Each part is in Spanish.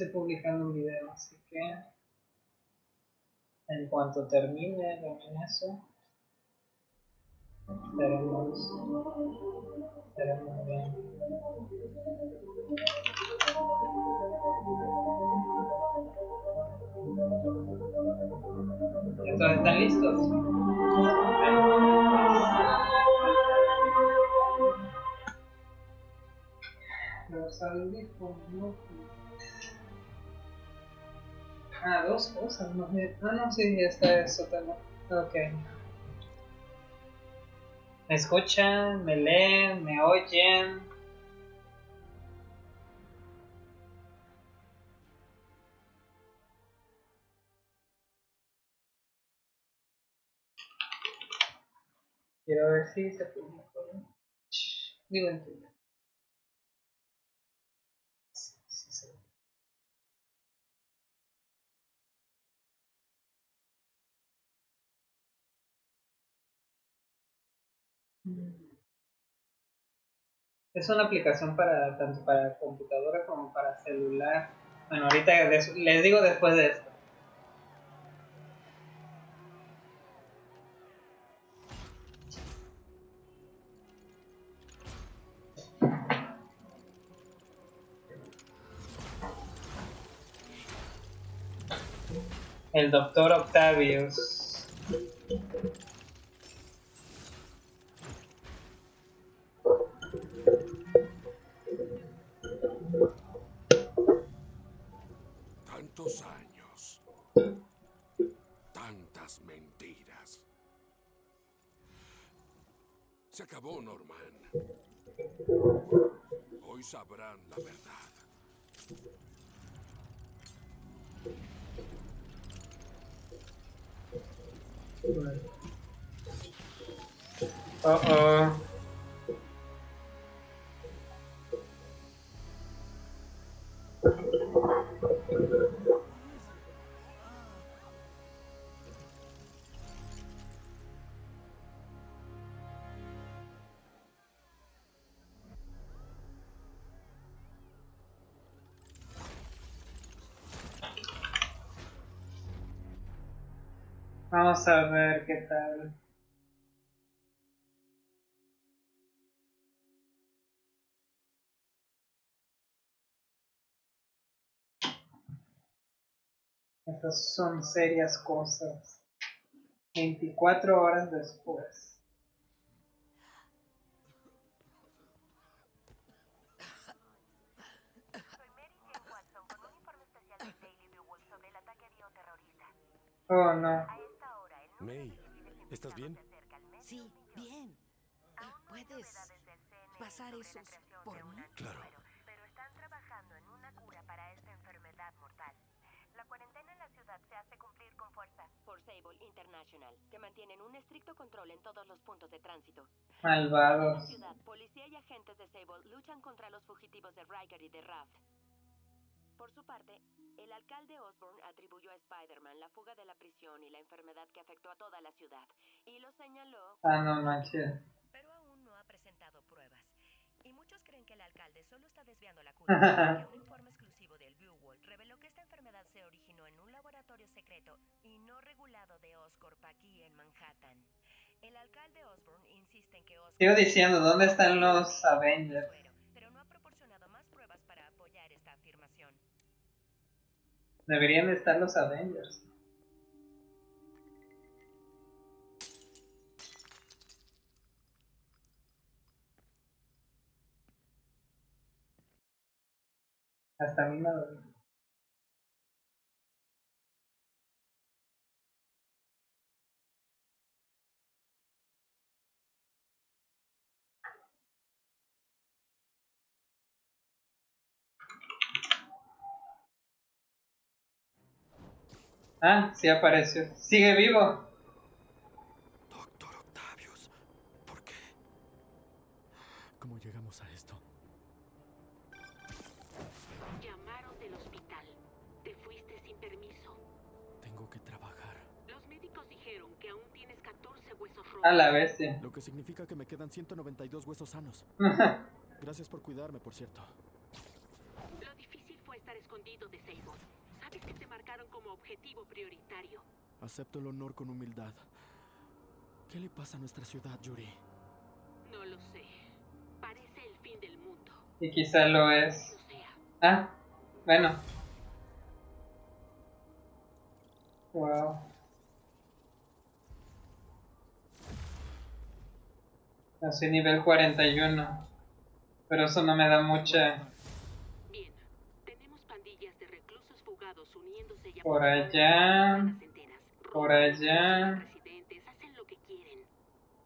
estoy publicando un video, así que en cuanto termine también eso, Ah, no, sí, ya está eso también. Ok. Me escuchan, me leen, me oyen. Quiero ver si se publicó. Digo en Twitter. Es una aplicación para tanto para computadora como para celular. Bueno, ahorita les digo después de esto. El doctor Octavius. Años. Tantas mentiras. Se acabó, Norman. Hoy sabrán la verdad. Uh oh. Vamos a ver qué tal. Estas son serias cosas. 24 horas después. Oh no. ¿Estás bien? Sí, bien. ¿Puedes pasar eso por mí? Claro. Pero están trabajando en una cura para esta enfermedad mortal. La cuarentena en la ciudad se hace cumplir con fuerza por Sable International, que mantienen un estricto control en todos los puntos de tránsito. Malvados. En la ciudad, policía y agentes de Sable luchan contra los fugitivos de Riker y de Raft. Por su parte, el alcalde Osborne atribuyó a Spider-Man la fuga de la prisión y la enfermedad que afectó a toda la ciudad, y lo señaló... Ah, no manches. Pero aún no ha presentado pruebas. Y muchos creen que el alcalde solo está desviando la culpa, porque un informe exclusivo del Buell reveló que esta enfermedad se originó en un laboratorio secreto y no regulado de Oscorp aquí en Manhattan. El alcalde Osborne insiste en que Oscorp... Sigo diciendo, ¿dónde están los Avengers? Deberían estar los Avengers. Hasta mí me Ah, sí apareció. Sigue vivo. Doctor Octavius, ¿por qué? ¿Cómo llegamos a esto? Llamaron del hospital. Te fuiste sin permiso. Tengo que trabajar. Los médicos dijeron que aún tienes 14 huesos rotos. A la bestia. Lo que significa que me quedan 192 huesos sanos. Gracias por cuidarme, por cierto. Lo difícil fue estar escondido de Sable. Sabes que te marcaron como objetivo prioritario. Acepto el honor con humildad. ¿Qué le pasa a nuestra ciudad, Yuri? No lo sé. Parece el fin del mundo. y quizá lo es. Ah, bueno. Wow. Soy nivel 41. Pero eso no me da mucha. bien. Tenemos pandillas de reclusos fugados uniéndose y Por allá, por allá.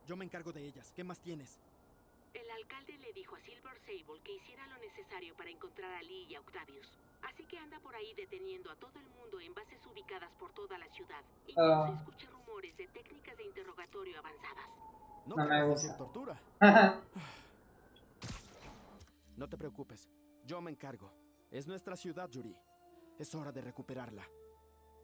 Yo me encargo de ellas. ¿Qué más tienes? El alcalde le dijo a Silver Sable que hiciera lo necesario para encontrar a Lee y a Octavius. Así que anda por ahí deteniendo a todo el mundo en bases ubicadas por toda la ciudad. Incluso Ah. escuché rumores de técnicas de interrogatorio avanzadas. No, No me gusta. tortura. No te preocupes. Yo me encargo. Es nuestra ciudad, Yuri. Es hora de recuperarla.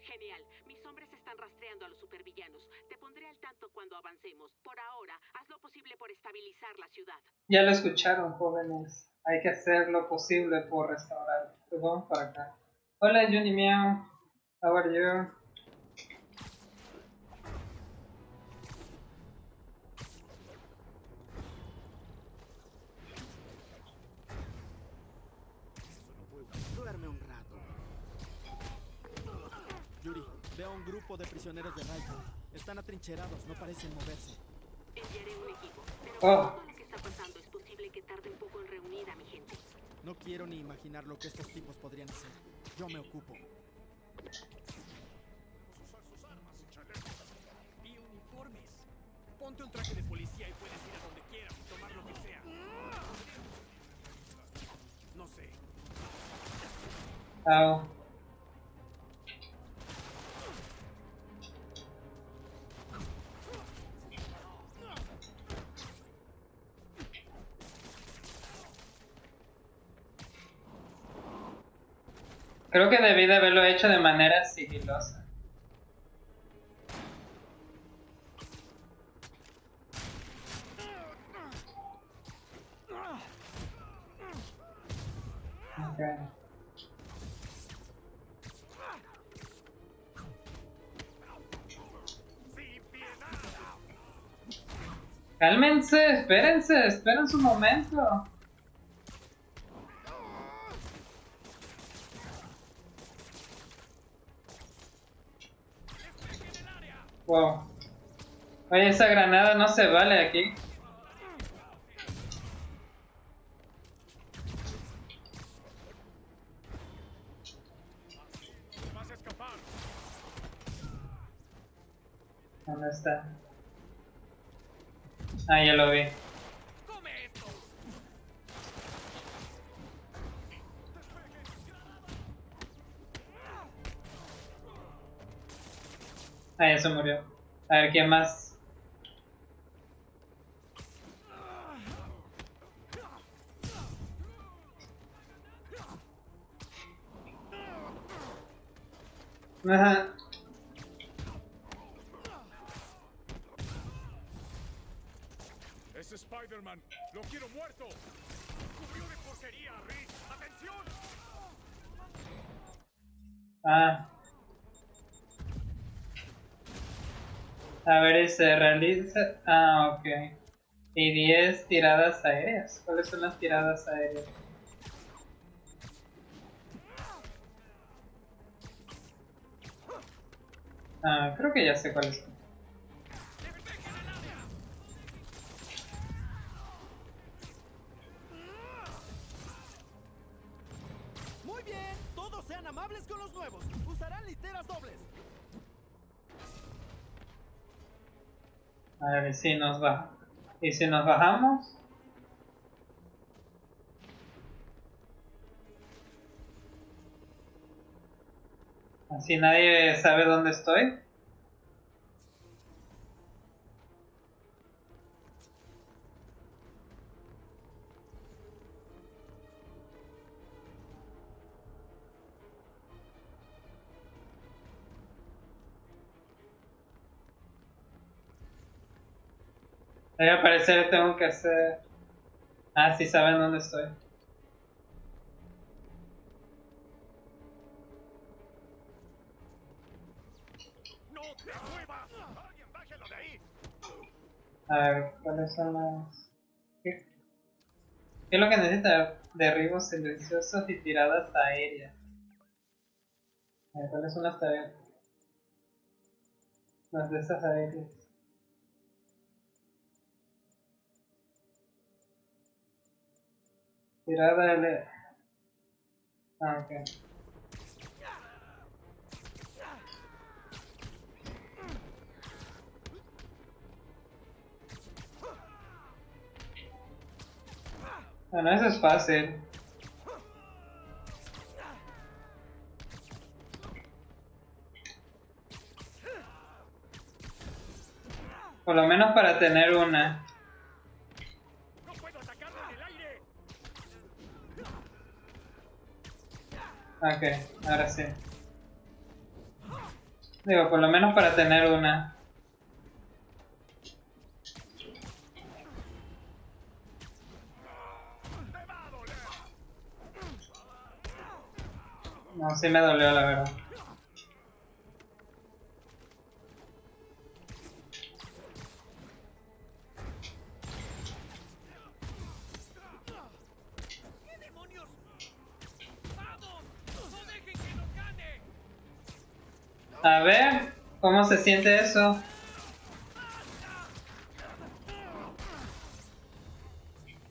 Genial. Mis hombres están rastreando a los supervillanos. Te pondré al tanto cuando avancemos. Por ahora, haz lo posible por estabilizar la ciudad. ya lo escucharon, jóvenes. Hay que hacer lo posible por restaurar. Pues vamos para acá. Hola, Juni Miao. How are you? Grupo de prisioneros de Raiko. Están atrincherados, no parecen moverse. Enviaré un equipo. Pero Oh. con todo lo que está pasando es posible que tarde un poco en reunir a mi gente. No quiero ni imaginar lo que estos tipos podrían hacer. Yo me ocupo. Y uniformes. Ponte un traje de policía y puedes ir a donde quieras y tomar lo que sea. No sé. Au. Creo que debí de haberlo hecho de manera sigilosa. Cálmense, espérense, esperen su momento. Wow. Oye, esa granada no se vale aquí. ¿Dónde está? Ah, ya lo vi. Ah, ya se murió. A ver, ¿quién más? Ajá. Es Spider-Man. Lo quiero muerto. Cubrió de porquería, Rick. ¡Atención! Ah. A ver, y se realiza. Ah, ok. Y 10 tiradas aéreas. ¿Cuáles son las tiradas aéreas? Ah, creo que ya sé cuáles son. Si nos va? ¿Y si nos bajamos? Así nadie sabe dónde estoy. Al parecer tengo que hacer... Ah, sí saben dónde estoy. ¡No te muevas! ¡Alguien bájelo de ahí! A ver, ¿cuáles son las...? ¿Qué, ¿Qué es lo que necesita? Derribos silenciosos y tiradas aéreas. A ver, ¿cuáles son las tareas? Las de esas aéreas. Tirada L. Ah, ok. Bueno, eso es fácil. Por lo menos para tener una. Ok, ahora sí. Digo, por lo menos para tener una. No, sí me dolió la verdad. A ver, ¿cómo se siente eso?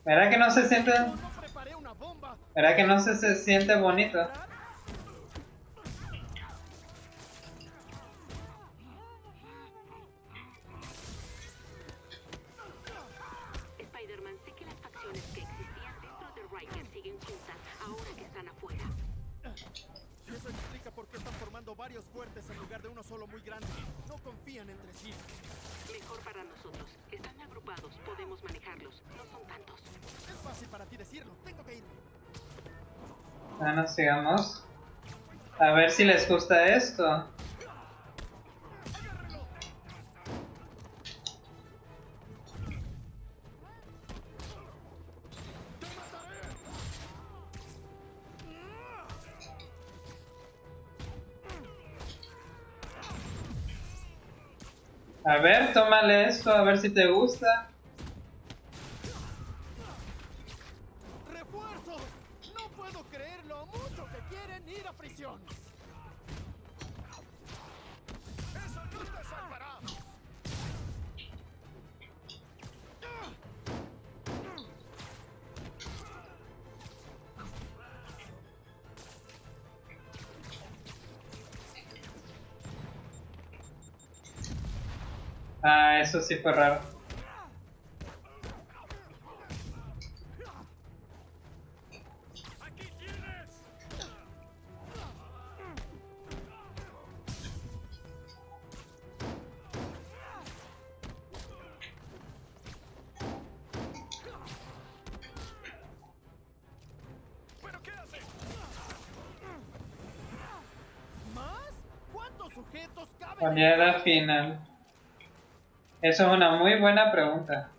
¿Verdad que no se siente? ¿Verdad que no se, se siente bonito? Bueno, sigamos. A ver si les gusta esto. A ver, tómale esto, a ver si te gusta. ¡Refuerzos! No puedo creer lo mucho que quieren ir a prisión. ¡Eso no te salvará! Ah, eso sí fue raro. Caben? Oleada final. Eso es una muy buena pregunta.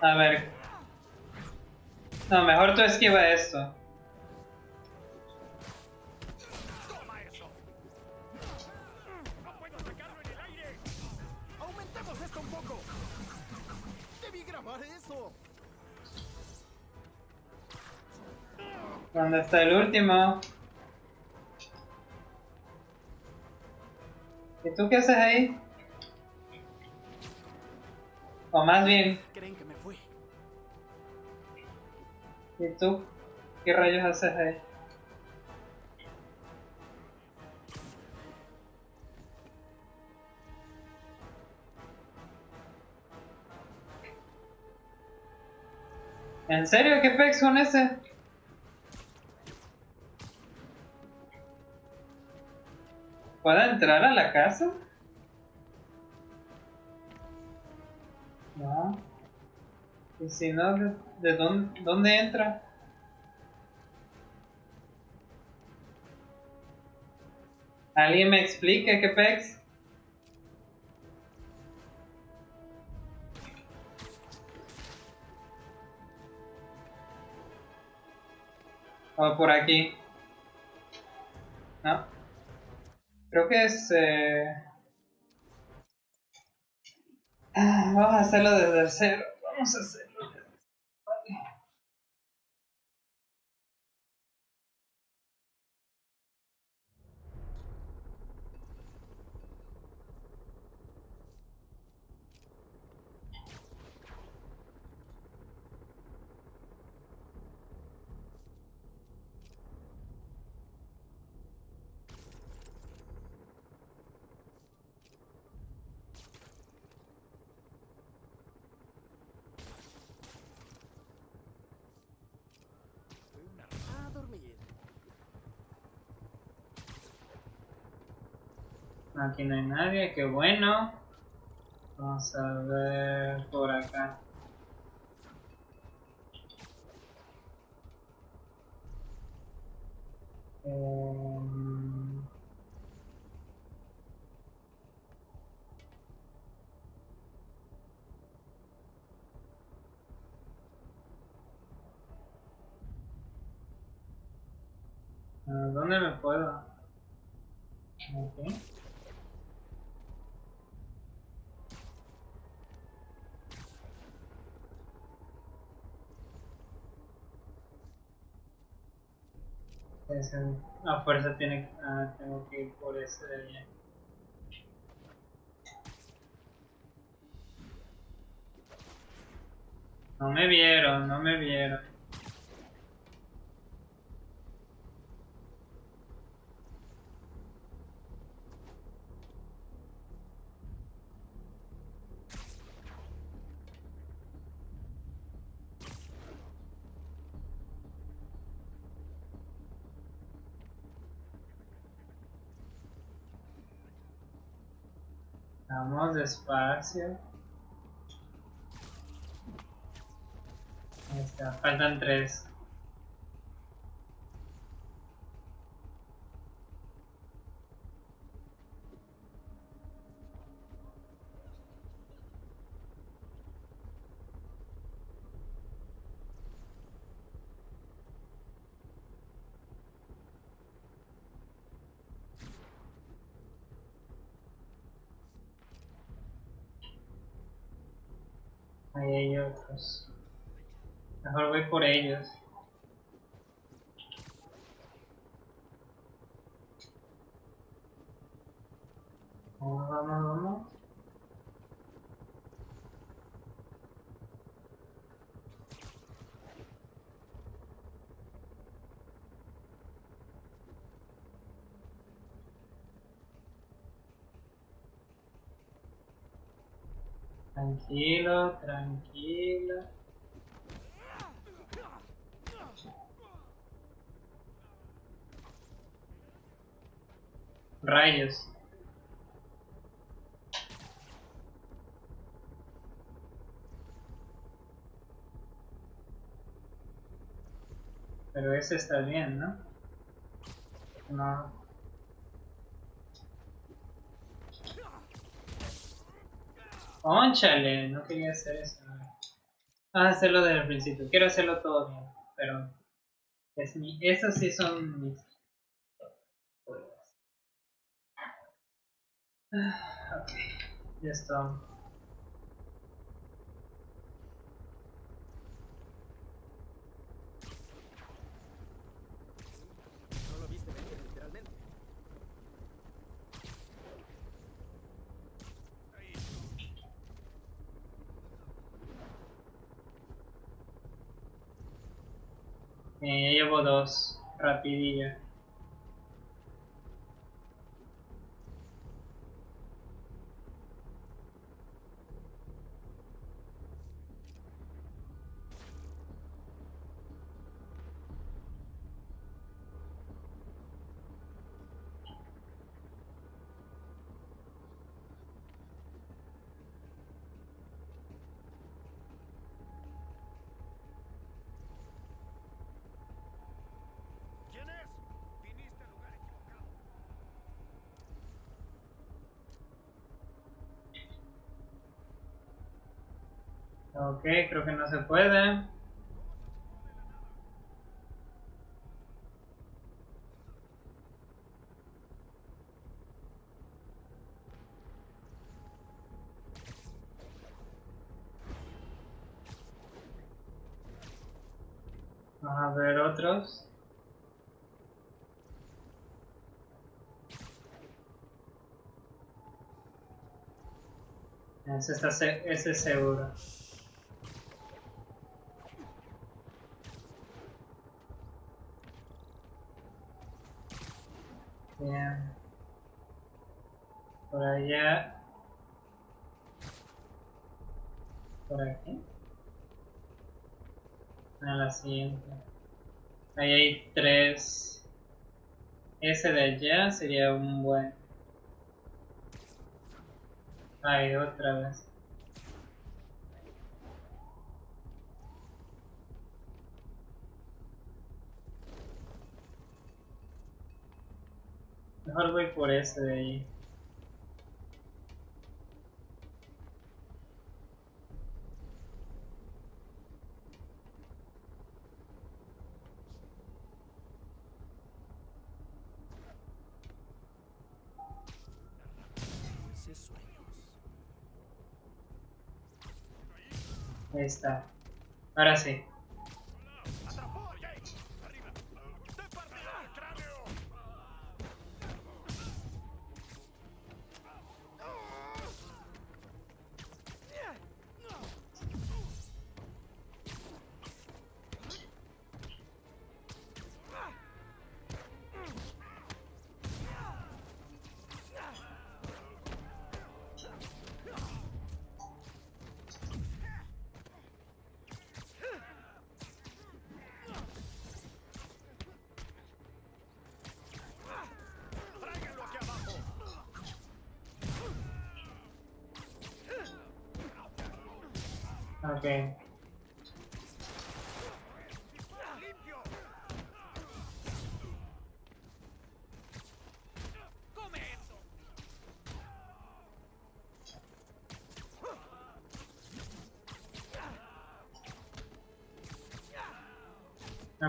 A ver. No, mejor tú esquiva esto. ¿Dónde está el último? ¿Y tú qué haces ahí? O más bien, Creen que me fui. ¿y tú qué rayos haces ahí? ¿En serio? ¿Qué pex con ese? ¿Puedo entrar a la casa? No. Y si no, ¿de, de dónde, dónde entra? ¿Alguien me explique qué pex? O por aquí. No. Creo que es... Eh... ah, Vamos a hacerlo desde cero. Vamos a hacerlo desde cero. A dormir. Aquí no hay nadie, qué bueno. Vamos a ver por acá. ¿a ¿Dónde me puedo? Ese- a fuerza tiene ah, tengo que ir por ese de allá. No me vieron, no me vieron. Despacio. Faltan tres. Ahí otros. Mejor voy por ellos. Tranquilo, tranquilo. Rayos. Pero ese está bien, ¿no? No. ¡Ónchale! No quería hacer eso. Vamos a hacerlo desde el principio. Quiero hacerlo todo bien, pero... Es mi... Esos sí son mis... Ok, ya está. Eh, llevo dos, rapidillo. Ok, creo que no se puede. Vamos a ver otros. Ese, está se- ese es seguro. Bien. Por allá. Por aquí. A la siguiente. Ahí hay tres. Ese de allá sería un buen. Ay, otra vez. Mejor voy por ese de ahí. Está. Ahora sí.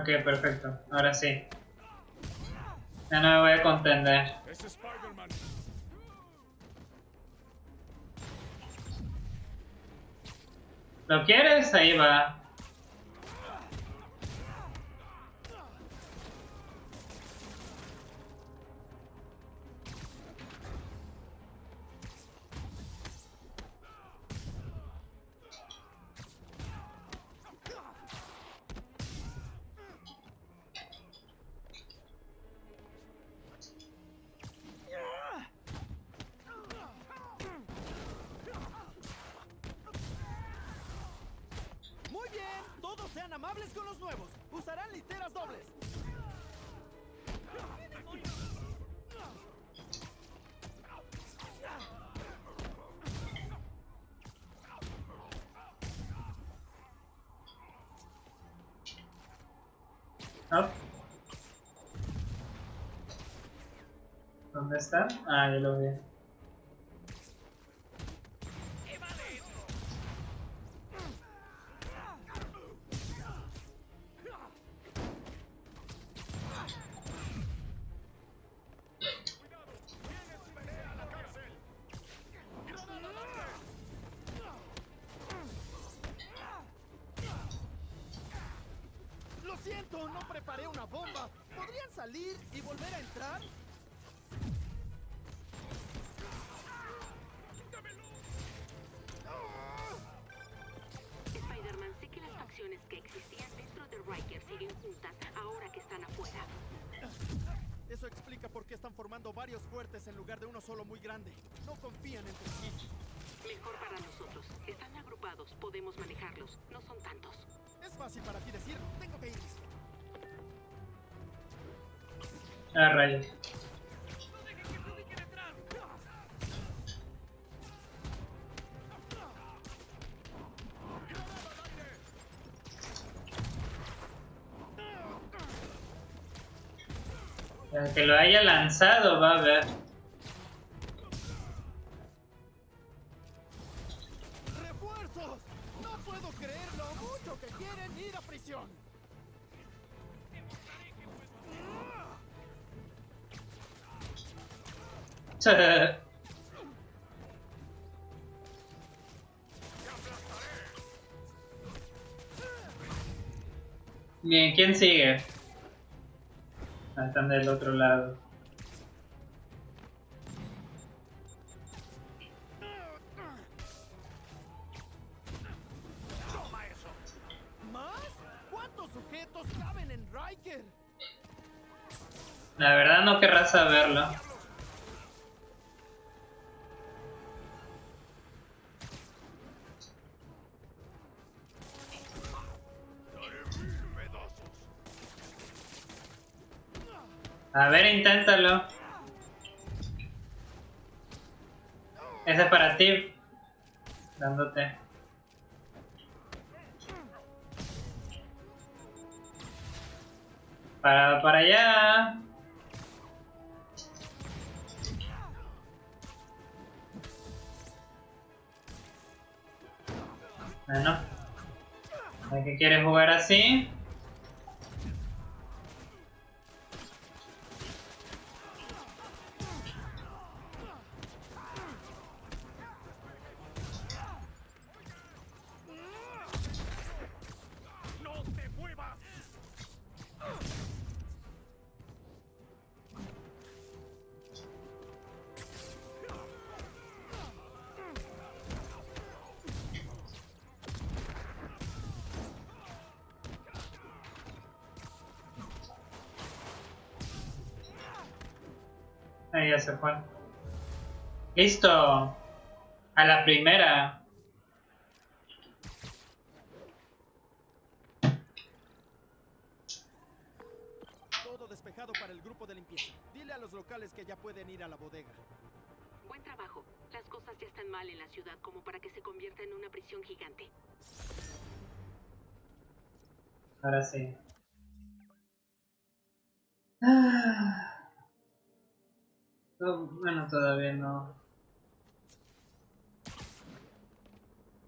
Ok, perfecto. Ahora sí. Ya no me voy a contender. ¿Lo quieres? Ahí va. ¿Dónde está? Ah, ya lo vi. Que lo haya lanzado va a ver. ¡Refuerzos! No puedo creer lo mucho que quieren ir a prisión. Bien, ¿quién sigue? Están del otro lado. Se fue. Listo. A la primera. Todo despejado para el grupo de limpieza. Dile a los locales que ya pueden ir a la bodega. Buen trabajo. Las cosas ya están mal en la ciudad como para que se convierta en una prisión gigante. Ahora sí. Ah. No, bueno, todavía no.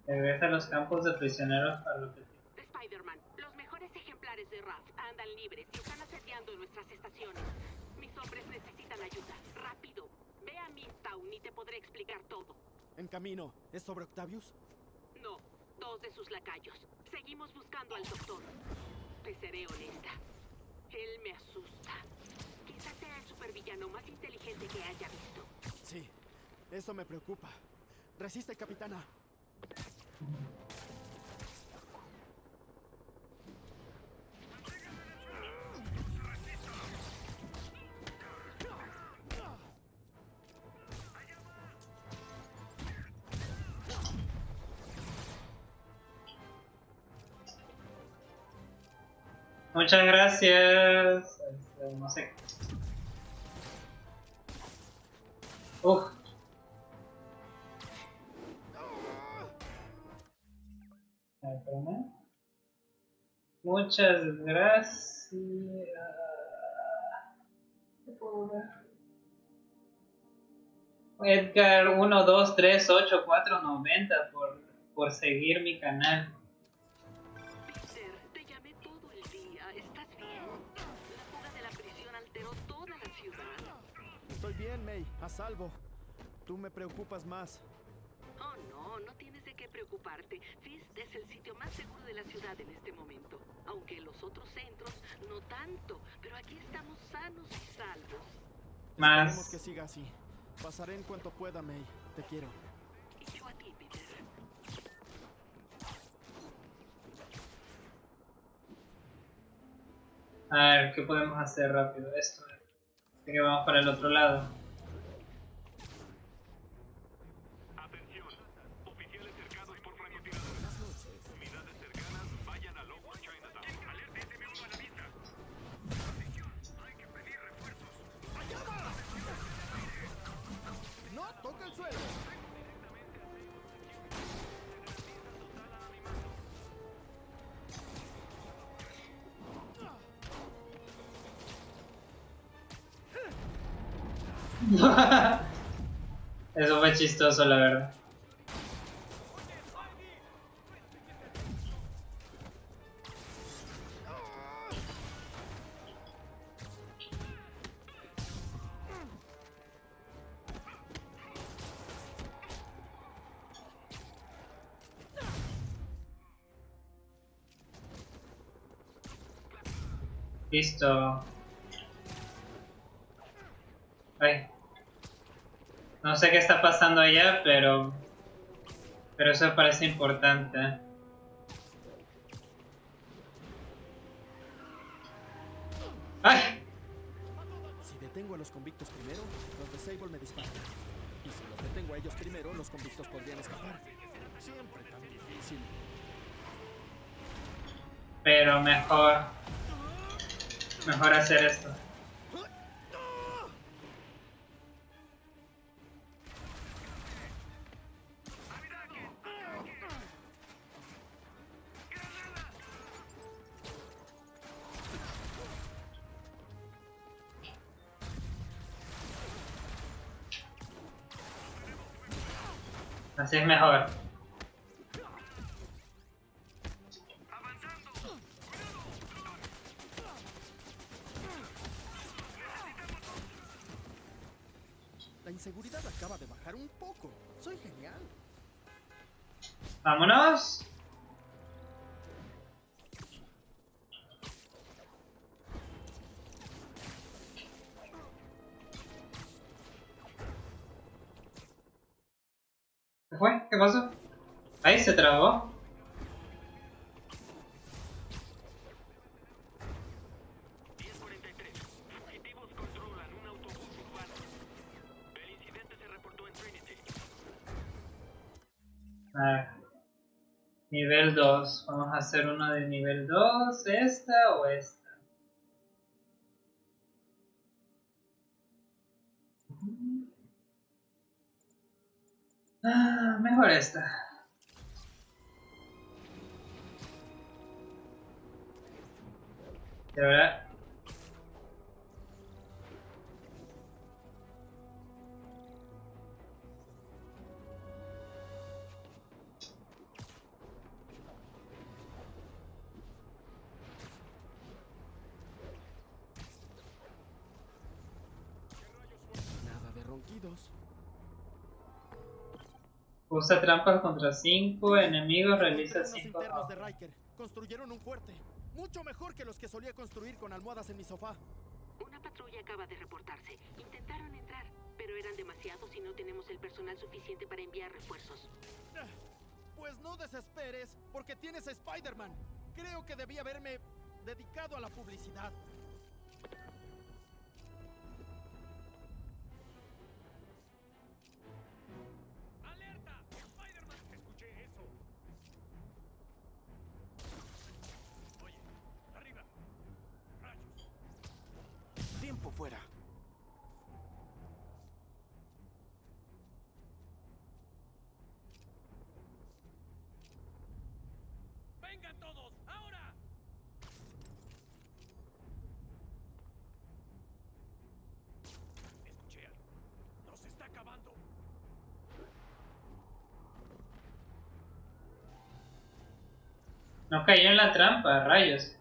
Regresa a los campos de prisioneros para lo que Spider-Man, los mejores ejemplares de RAF andan libres y están asediando nuestras estaciones. Mis hombres necesitan ayuda. Rápido. Ve a Midtown y te podré explicar todo. En camino. ¿Es sobre Octavius? No, dos de sus lacayos. Seguimos buscando al doctor. Te seré honesta. Él me asusta. Quizás sea el supervillano más inteligente que haya visto. Sí. Eso me preocupa. Resiste, capitana. Muchas gracias. Este, no sé. Uf. A ver, espérame. Muchas gracias. Edgar 1, 2, 3, 8, 4, 90 por, por seguir mi canal. A salvo. Tú me preocupas más. Oh, no, no tienes de qué preocuparte. Fist es el sitio más seguro de la ciudad en este momento. Aunque en los otros centros, no tanto. Pero aquí estamos sanos y salvos. Esperemos Más. que siga así. Pasaré en cuanto pueda, May. Te quiero. Y yo a ti, Peter. A ver, ¿qué podemos hacer rápido? Esto. Así que vamos para el otro lado. Chistoso, la verdad. Listo. Sé qué está pasando allá, pero... Pero eso parece importante. ¡Ay! Si detengo a los convictos primero, los de Sable me disparan. Y si los detengo a ellos primero, los convictos podrían escapar. Siempre tan difícil. Pero mejor... Mejor hacer esto. Así es mejor. Nivel 2. Vamos a hacer uno de nivel 2. ¿Esta o esta? Ah, mejor esta. Usa trampas contra 5 enemigos, realiza Unos 5 internos de Riker construyeron un fuerte. Mucho mejor que los que solía construir con almohadas en mi sofá. Una patrulla acaba de reportarse. Intentaron entrar, pero eran demasiados y no tenemos el personal suficiente para enviar refuerzos. Ah, Pues no desesperes, porque tienes a Spider-Man. Creo que debí haberme dedicado a la publicidad. ¡Vengan todos! ¡Ahora! Escuché algo. ¡Nos está acabando! No cayó en la trampa, rayos.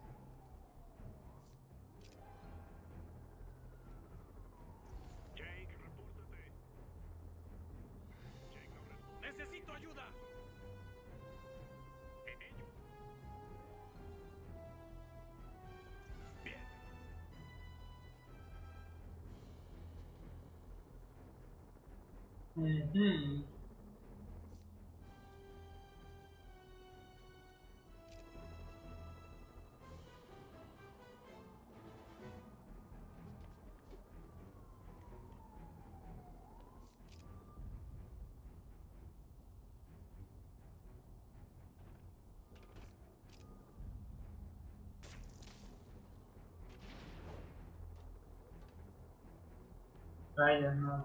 来人了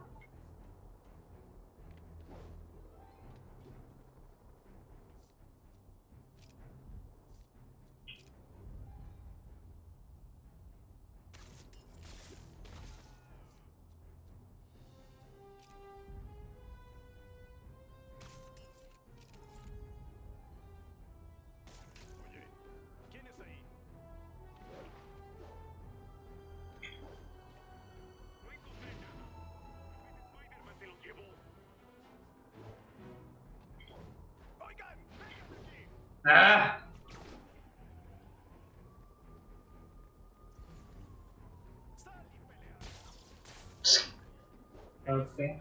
Este.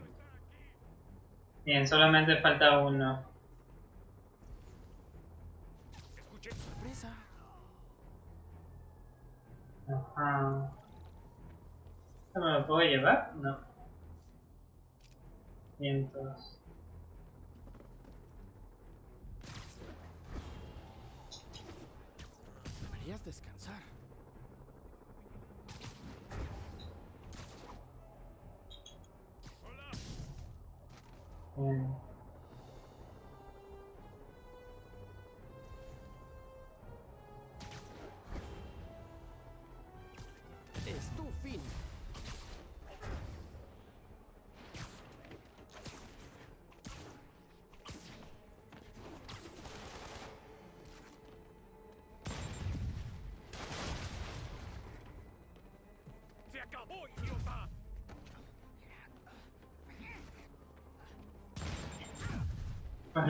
Bien, solamente falta uno. Ajá. Me lo puedo llevar? No.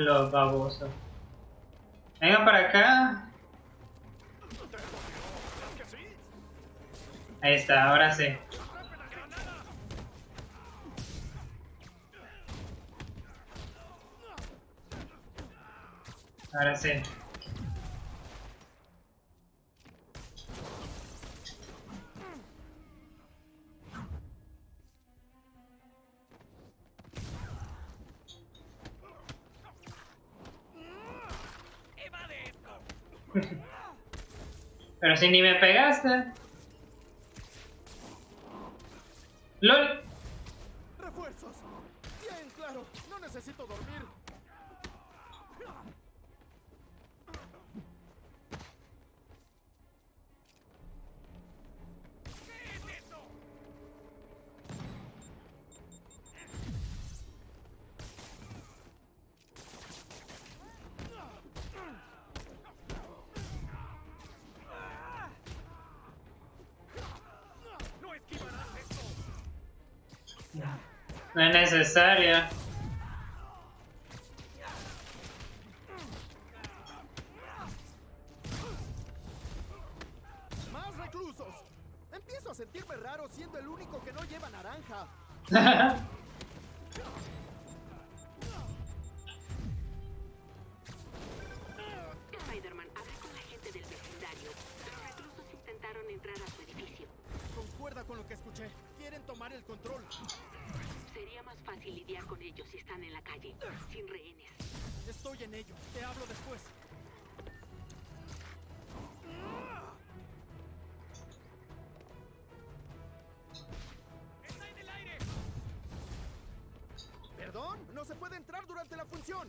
los babosos. Vengan para acá. Ahí está, ahora sí. Ahora sí. Pero si ni me pegaste. necesaria. Más reclusos. Empiezo a sentirme raro siendo el único que no lleva naranja. munición!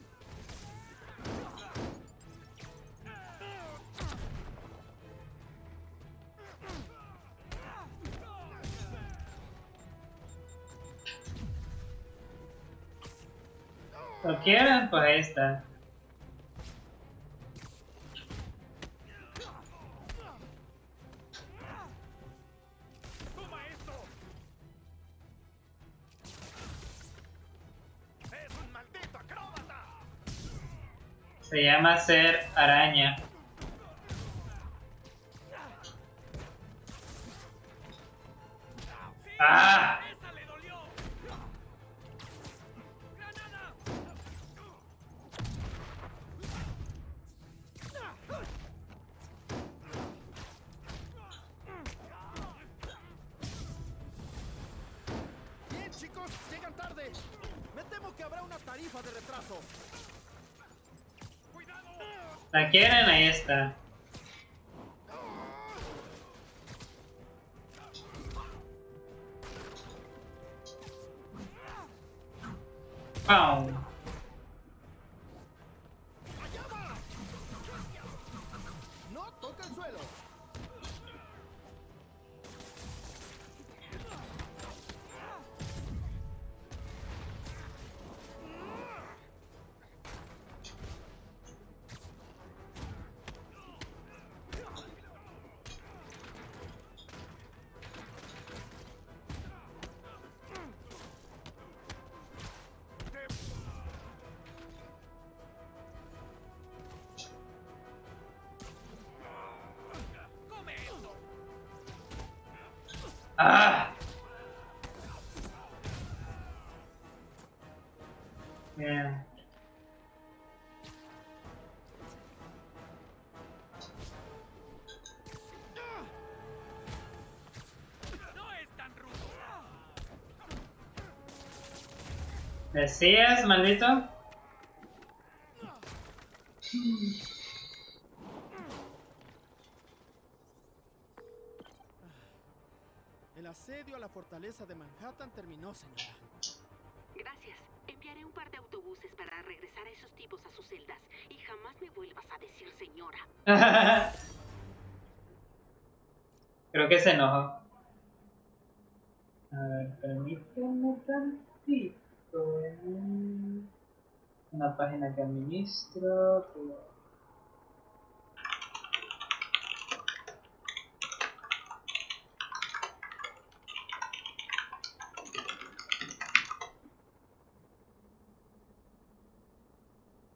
¿Lo quieren? Pues ahí está. Se llama Ser Araña. Yeah. ¿Decías, maldito? El asedio a la fortaleza de Manhattan terminó, señora. Gracias. Enviaré un par de autobuses para regresar a esos tipos a sus celdas. Y jamás me vuelvas a decir señora. Creo que se enojó. A ver, permíteme tantito. eh. Una que-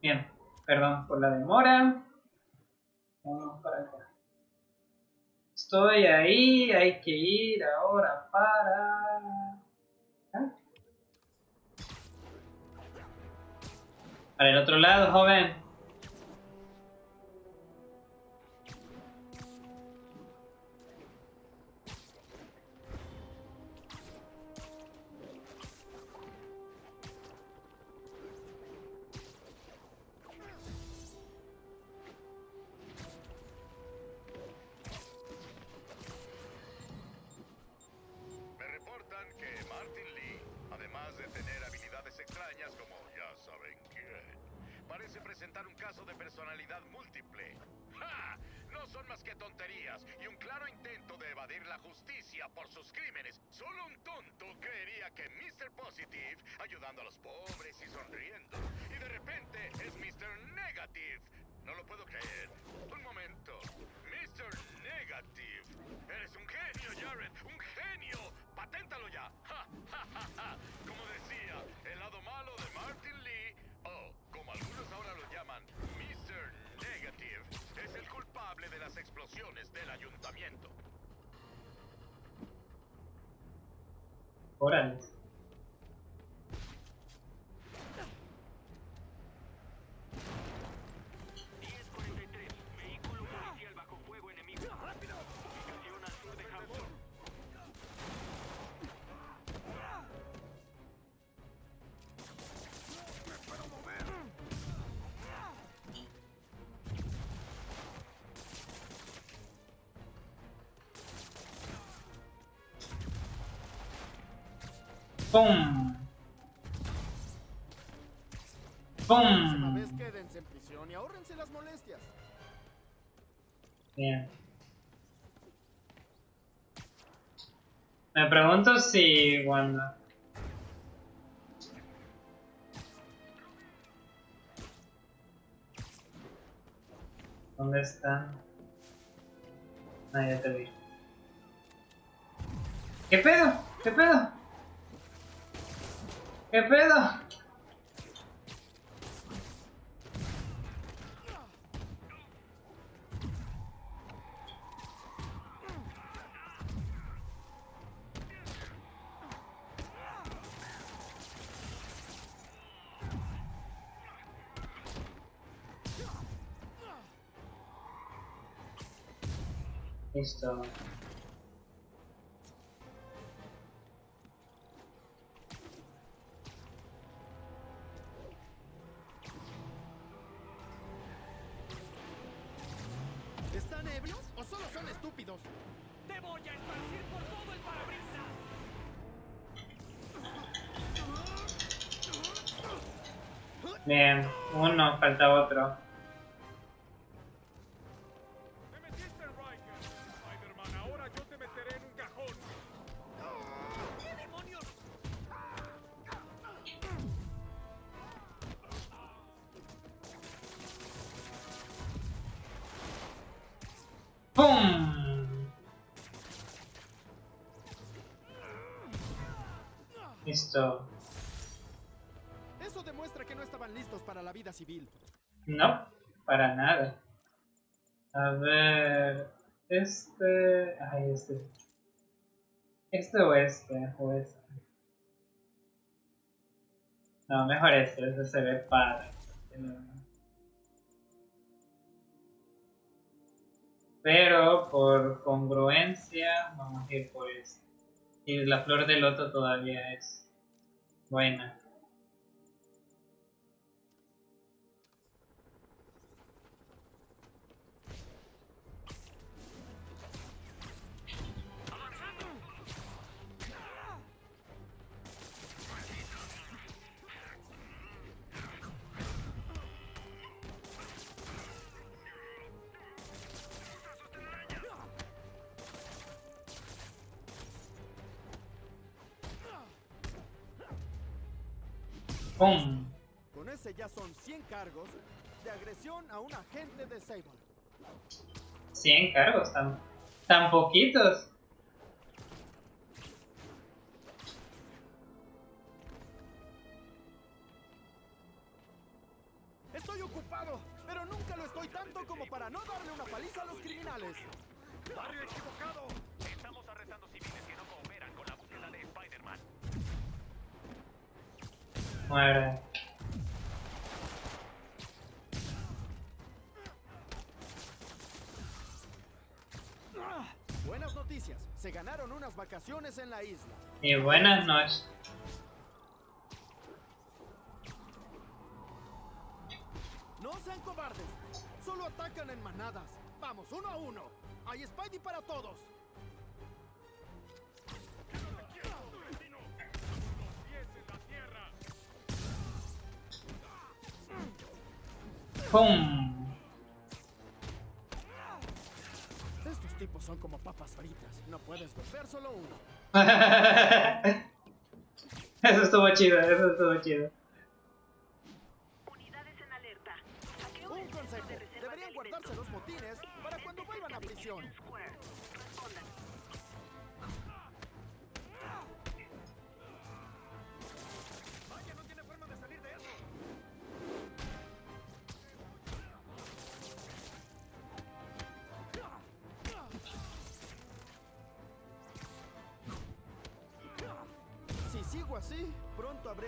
Bien, perdón por la demora. Vamos para acá. Estoy ahí, hay que ir ahora para... Para el otro lado, joven. Prisión y ahórrense las molestias. Bien. Me pregunto si cuando... ¿Dónde están? Ah, ya te vi. ¿Qué pedo? ¿Qué pedo? ¿Qué pedo? Listo. ¿Están ebrios o solo son estúpidos? ¡Te voy a esparcir por todo el parabrisas! Bien, uno, falta otro. Listo. Eso demuestra que no estaban listos para la vida civil. No, para nada. A ver. Este. Ay, este. Este o este, o este. No, mejor este, ese se ve padre. Pero por congruencia, vamos a ir por este. Y la flor de loto todavía es buena. 100 cargos de agresión a un agente de Sable. 100 cargos, tan, tan poquitos. Estoy ocupado, pero nunca lo estoy tanto como para no darle una paliza a los criminales. ¡Barrio equivocado! Estamos arrestando civiles que no cooperan con la búsqueda de Spider-Man. Buenas noticias, se ganaron unas vacaciones en la isla. Y buenas noches. No sean cobardes, solo atacan en manadas. Vamos, uno a uno. Hay Spidey para todos. ¡Pum! Tipos son como papas fritas. No puedes golpear solo uno. eso estuvo chido, eso estuvo chido. Unidades en alerta. Un consejo, deberían de guardarse los botines para cuando vuelvan a prisión.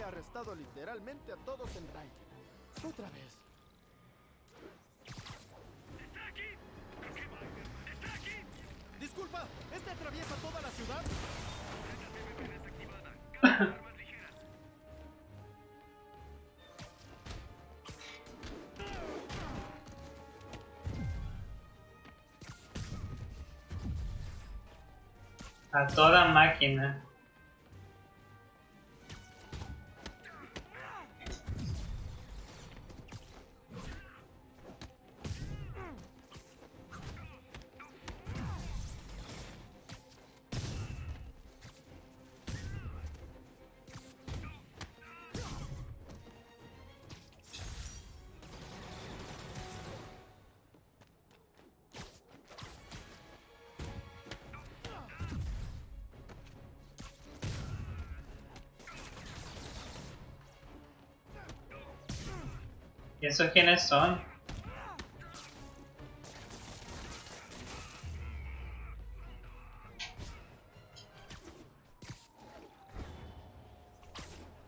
Arrestado literalmente a todos en Riker. Otra vez. ¡Está aquí! ¿Qué ¡Está aquí! Disculpa, ¿este atraviesa toda la ciudad? A toda máquina. Esos quiénes son?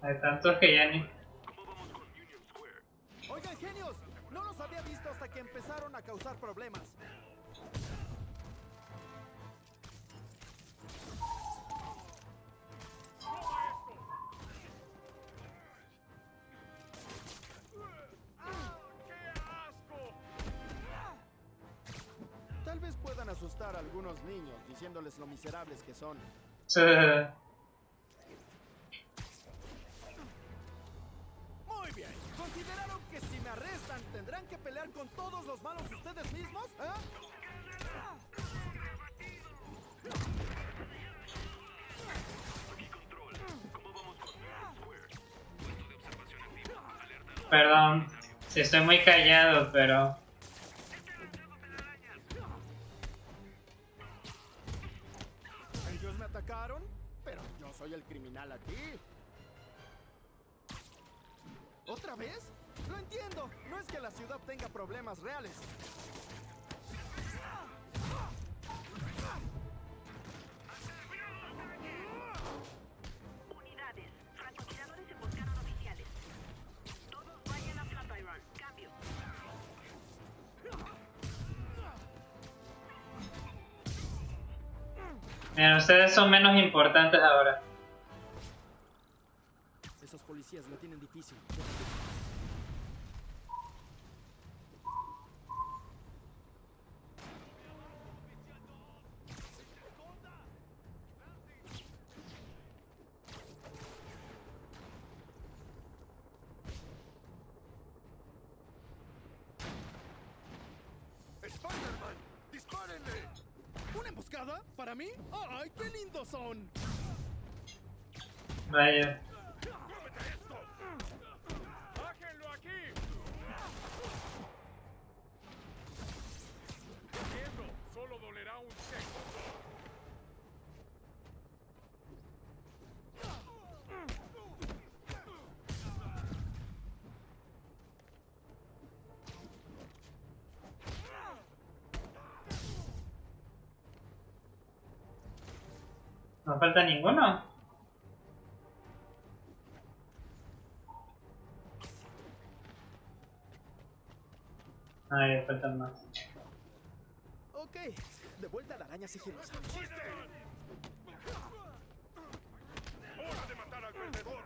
Hay tantos que ya ni... Oigan, genios, no los había visto hasta que empezaron a causar problemas. Lo miserables que son. Muy bien, ¿Consideraron que si me arrestan tendrán que pelear con todos los malos ustedes mismos? ¿Eh? Perdón, si estoy muy callado, pero soy el criminal aquí. ¿Otra vez? Lo entiendo. No es que la ciudad tenga problemas reales. Unidades. Francotiradores emboscaron oficiales. Todos vayan a Flatiron. Cambio. ustedes son menos importantes ahora. ¿Para mí? ¡Ay, qué lindos son! Vaya. Falta ninguno. Ay, faltan más. Ok, de vuelta a la araña sigilosa. ¡Hora de matar al perdedor!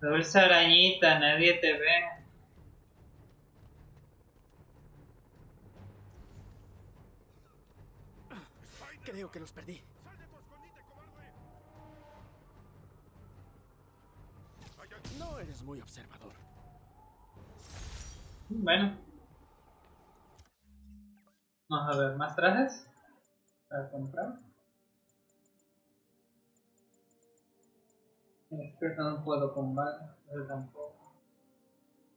Dulce arañita, nadie te ve. Creo que los perdí. ¡Sal de tu escondite, cobarde! No eres muy observador. Bueno. Vamos a ver, ¿más trajes? Para comprar. Este no puedo comprar, ese tampoco.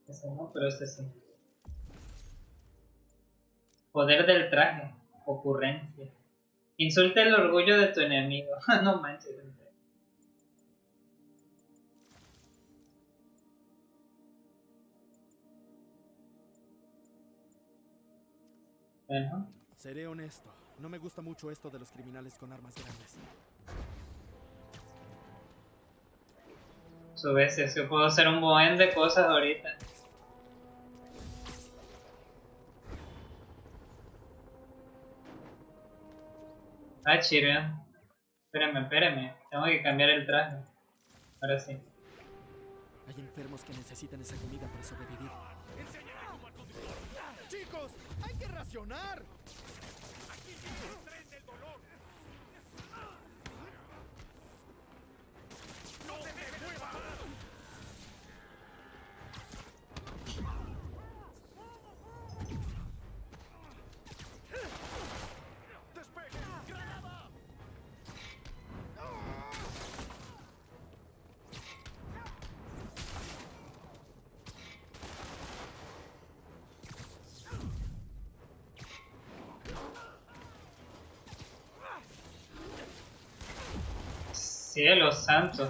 Ese no, pero este sí. Poder del traje. Ocurrencia. Insulta el orgullo de tu enemigo. no manches. Bueno. Seré honesto. No me gusta mucho esto de los criminales con armas grandes. Su vez, es que puedo hacer un buen de cosas ahorita. Ah, chirrión. Espérame, espérame. Tengo que cambiar el traje. Ahora sí. Hay enfermos que necesitan esa comida para sobrevivir. ¡Chicos! ¡Hay que racionar! Cielos santos.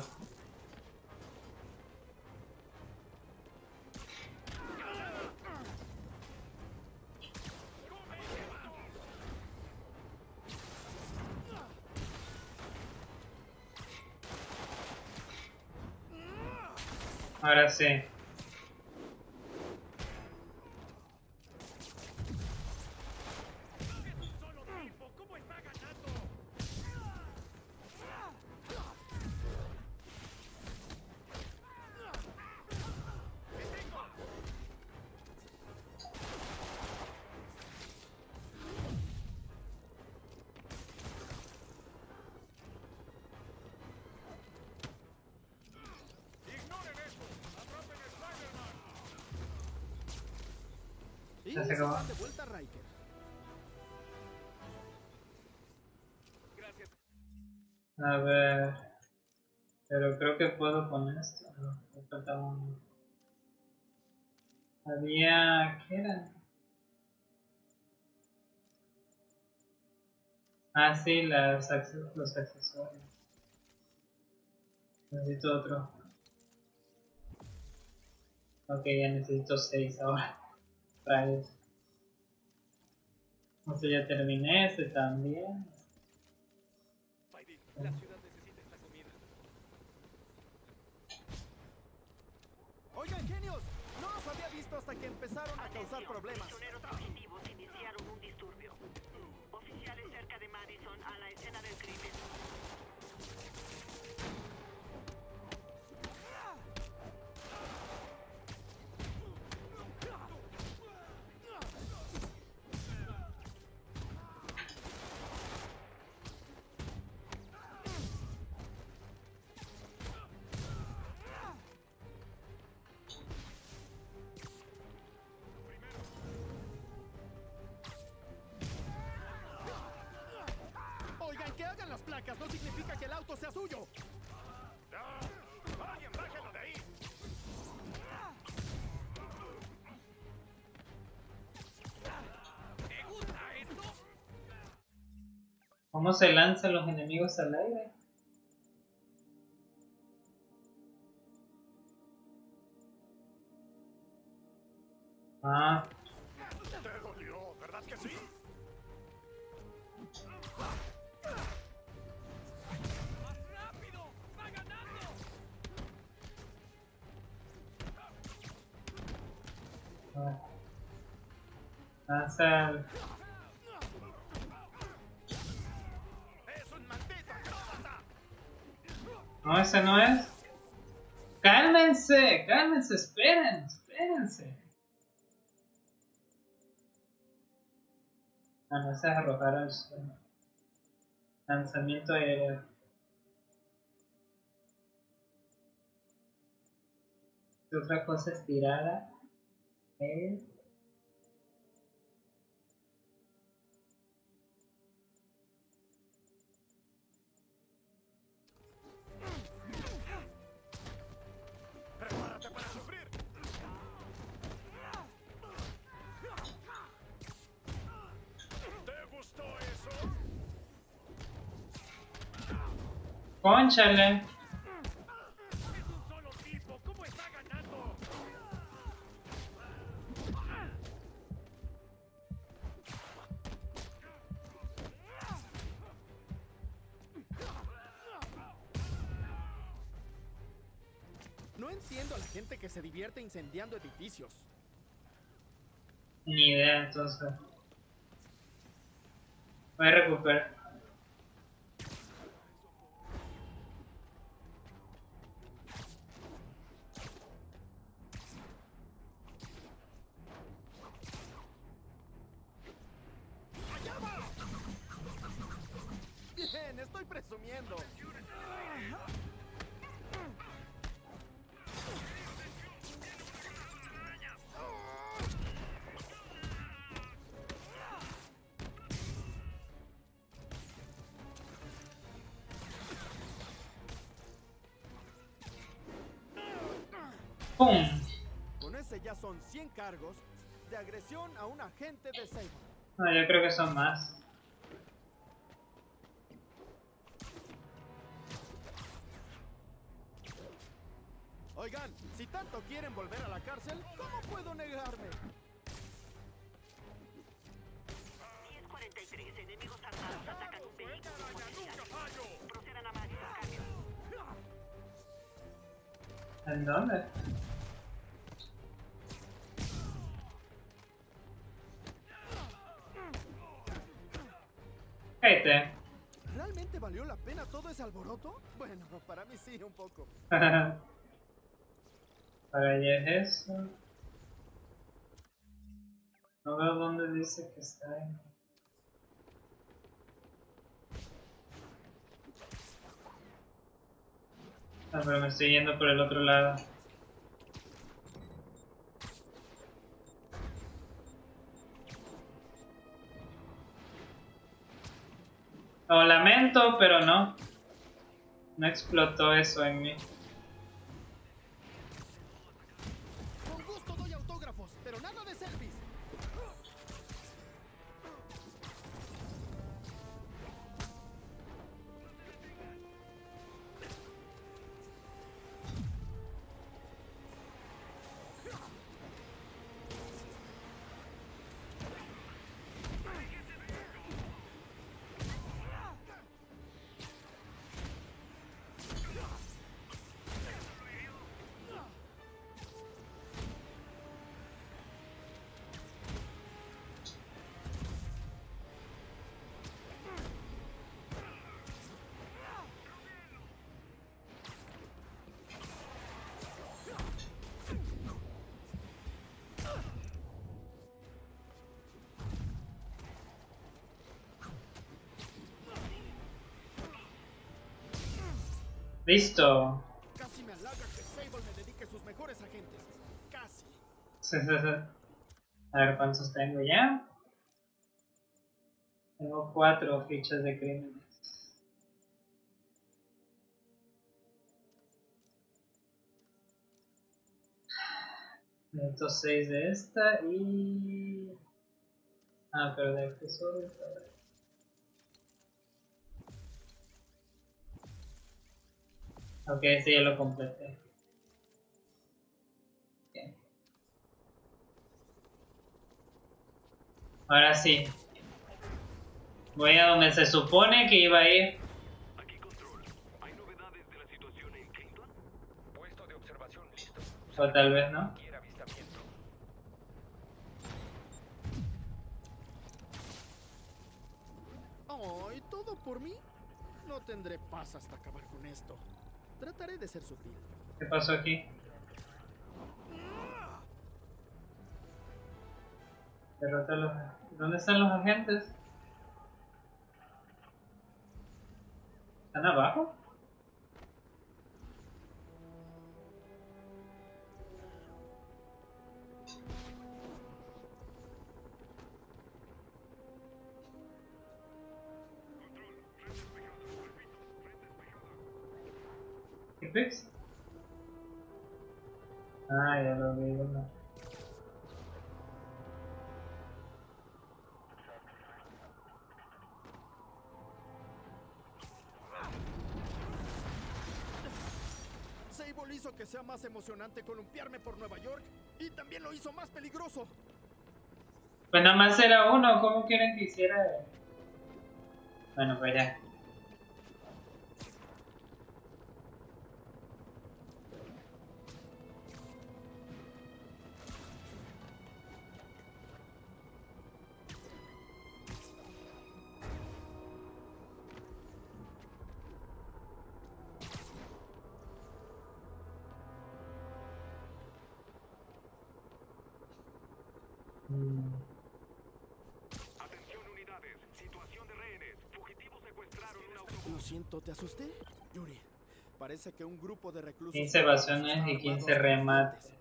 Ahora sí. A ver. Pero creo que puedo con esto. Me falta uno. Había. ¿Qué era? Ah, sí, las acce- los accesorios. Necesito otro. Ok, ya necesito seis ahora. Para eso. Entonces ya terminé este también. La ciudad necesita esta comida. Oigan, genios, no los había visto hasta que empezaron a causar problemas. Placas no significa que el auto sea suyo. ¡Alguien de ahí! ¿Cómo se lanzan los enemigos al aire? Lanzamiento aéreo. ¿Qué otra cosa estirada? Eh, ¡Cónchale! ¡Es un solo tipo! ¿Cómo está ganando? No entiendo a la gente que se divierte incendiando edificios. Ni idea, entonces. Voy a recuperar. Son 100 cargos de agresión a un agente de Sable. No, yo creo que son más. Oigan, si tanto quieren volver a la cárcel, ¿cómo puedo negarme? 1043. Enemigos armados atacan un vehículo. Procedan a cambio. ¿En dónde? Alboroto? Bueno, para mí sí, un poco. para ella es eso. No veo dónde dice que está ahí. Ah, pero me estoy yendo por el otro lado. Lo lamento, pero no. No explotó eso en mí. Listo. Casi me halaga que Sable me dedique sus mejores agentes. Casi. A ver cuántos tengo ya. Tengo cuatro fichas de crímenes. Necesito seis de esta y... Ah, pero de accesorios. a ver. Ok, sí, ya lo completé. Bien. Ahora sí. Voy a donde se supone que iba a ir. Aquí control. ¿Hay novedades de la situación en Clinton? Puesto de observación listo. O tal vez no. Ay, ¿todo por mí? No tendré paz hasta acabar con esto. Trataré de ser sutil. ¿Qué pasó aquí? Derrota a los... ¿Dónde están los agentes? ¿Están abajo? Fix? Ah, ya lo vi, ¿no? Sable hizo que sea más emocionante columpiarme por Nueva York y también lo hizo más peligroso. Pues nada más era uno, ¿cómo quieren que hiciera? Bueno, pues ya. Siento, ¿te asusté? Yuri, parece que un grupo de reclusos... 15 evasiones y 15 remates.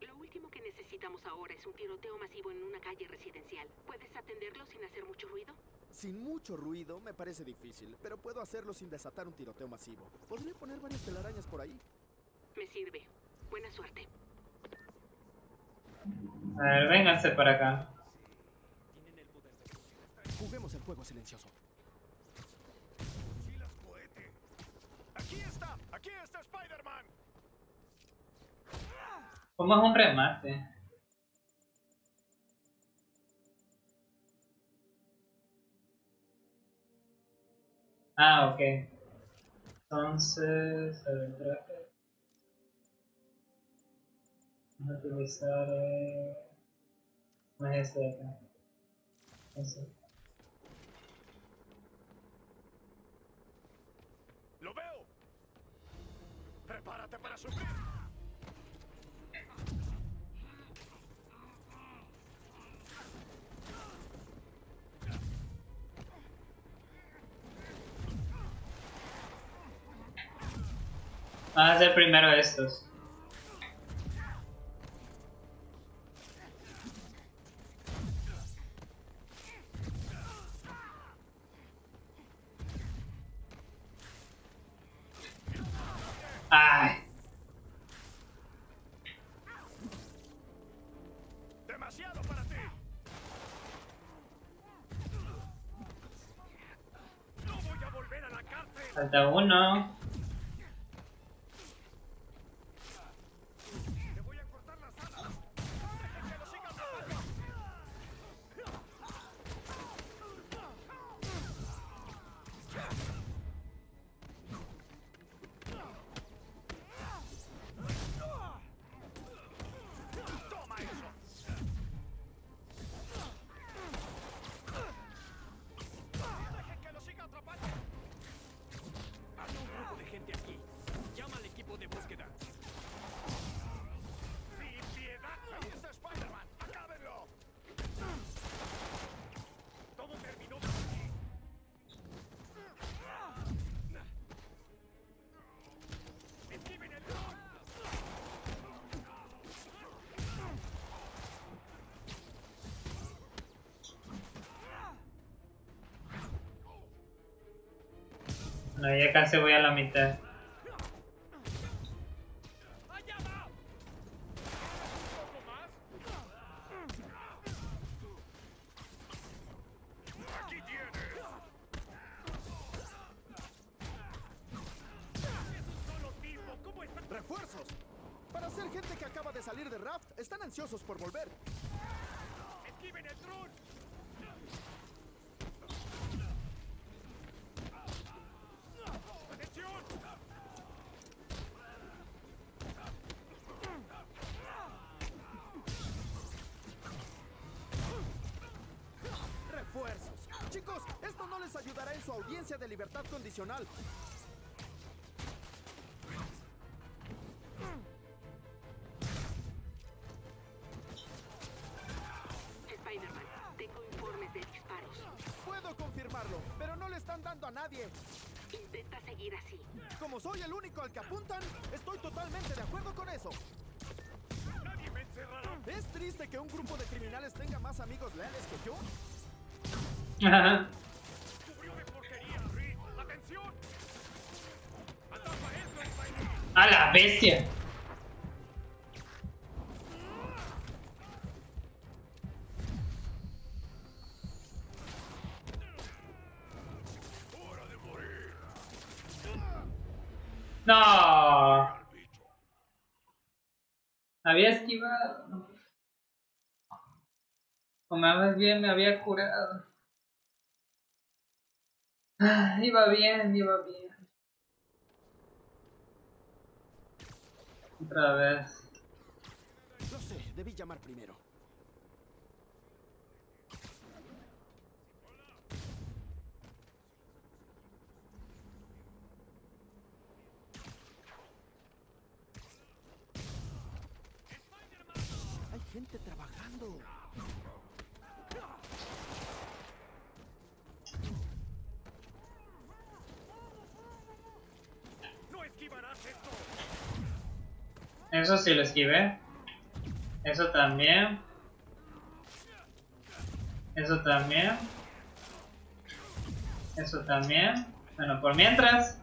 Lo último que necesitamos ahora es un tiroteo masivo en una calle residencial. ¿Puedes atenderlo sin hacer mucho ruido? Sin mucho ruido me parece difícil, pero puedo hacerlo sin desatar un tiroteo masivo. Podría poner varias telarañas por ahí. Me sirve. Buena suerte. A ver, vénganse para acá. Juguemos el juego silencioso. Mochilas cohete. Aquí está. Aquí está Spider-Man. ¿Cómo es un remate? Ah, ok. Entonces, a ver, traje. Vamos a utilizar. Eh... No es este de acá. Ese. Para a hacer primero estos. that one ya casi voy a la mitad. Chicos, esto no les ayudará en su audiencia de libertad condicional. más bien me había curado. Ah, iba bien, iba bien. Otra vez. Lo sé, debí llamar primero. si lo esquivé. Eso también. Eso también. Eso también. Bueno, por mientras.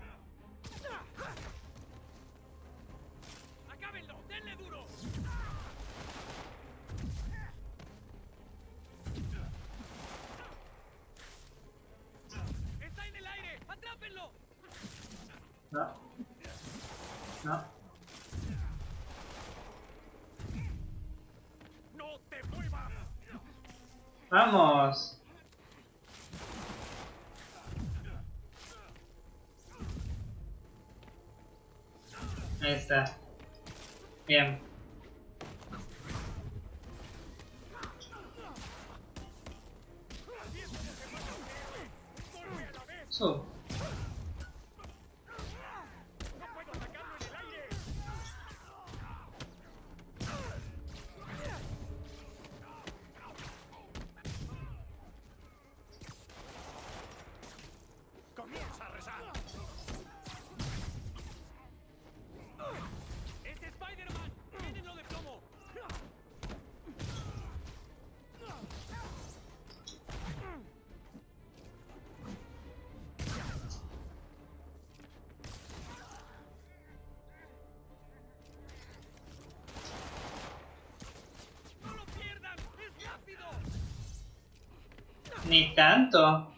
Tanto.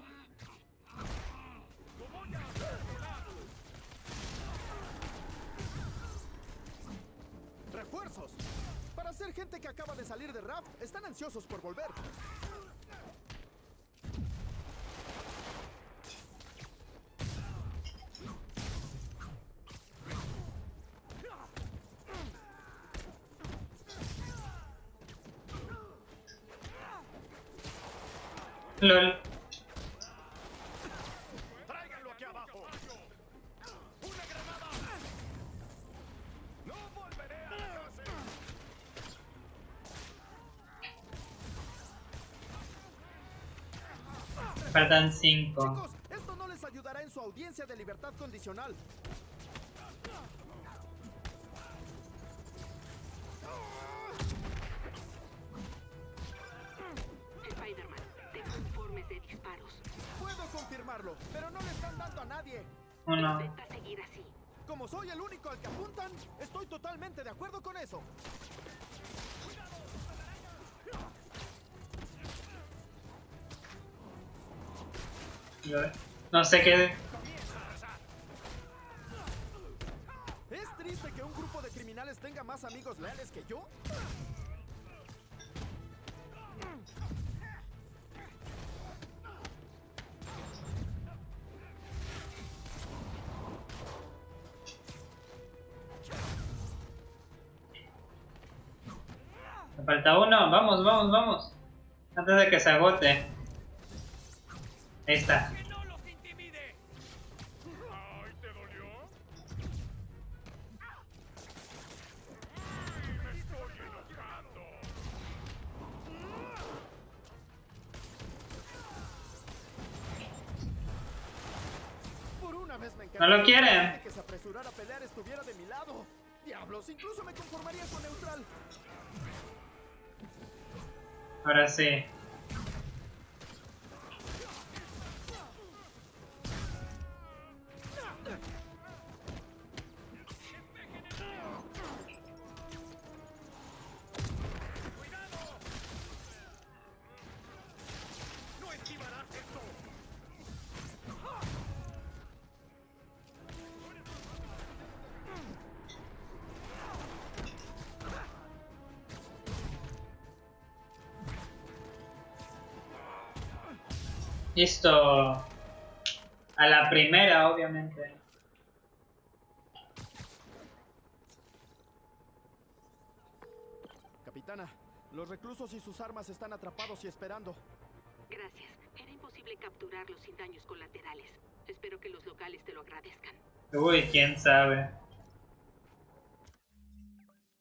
¡Refuerzos! Para ser gente que acaba de salir de Raft, están ansiosos por volver. LOL. ¡Tráiganlo aquí abajo! ¡Una granada! ¡No volveré a la cárcel! Faltan 5. Chicos, esto no les ayudará en su audiencia de libertad condicional. De acuerdo con eso. No sé qué. Vamos, vamos. Antes de que se agote. Ahí está. Ahora Listo. A la primera, obviamente. Capitana, los reclusos y sus armas están atrapados y esperando. Gracias. Era imposible capturarlos sin daños colaterales. Espero que los locales te lo agradezcan. Uy, quién sabe.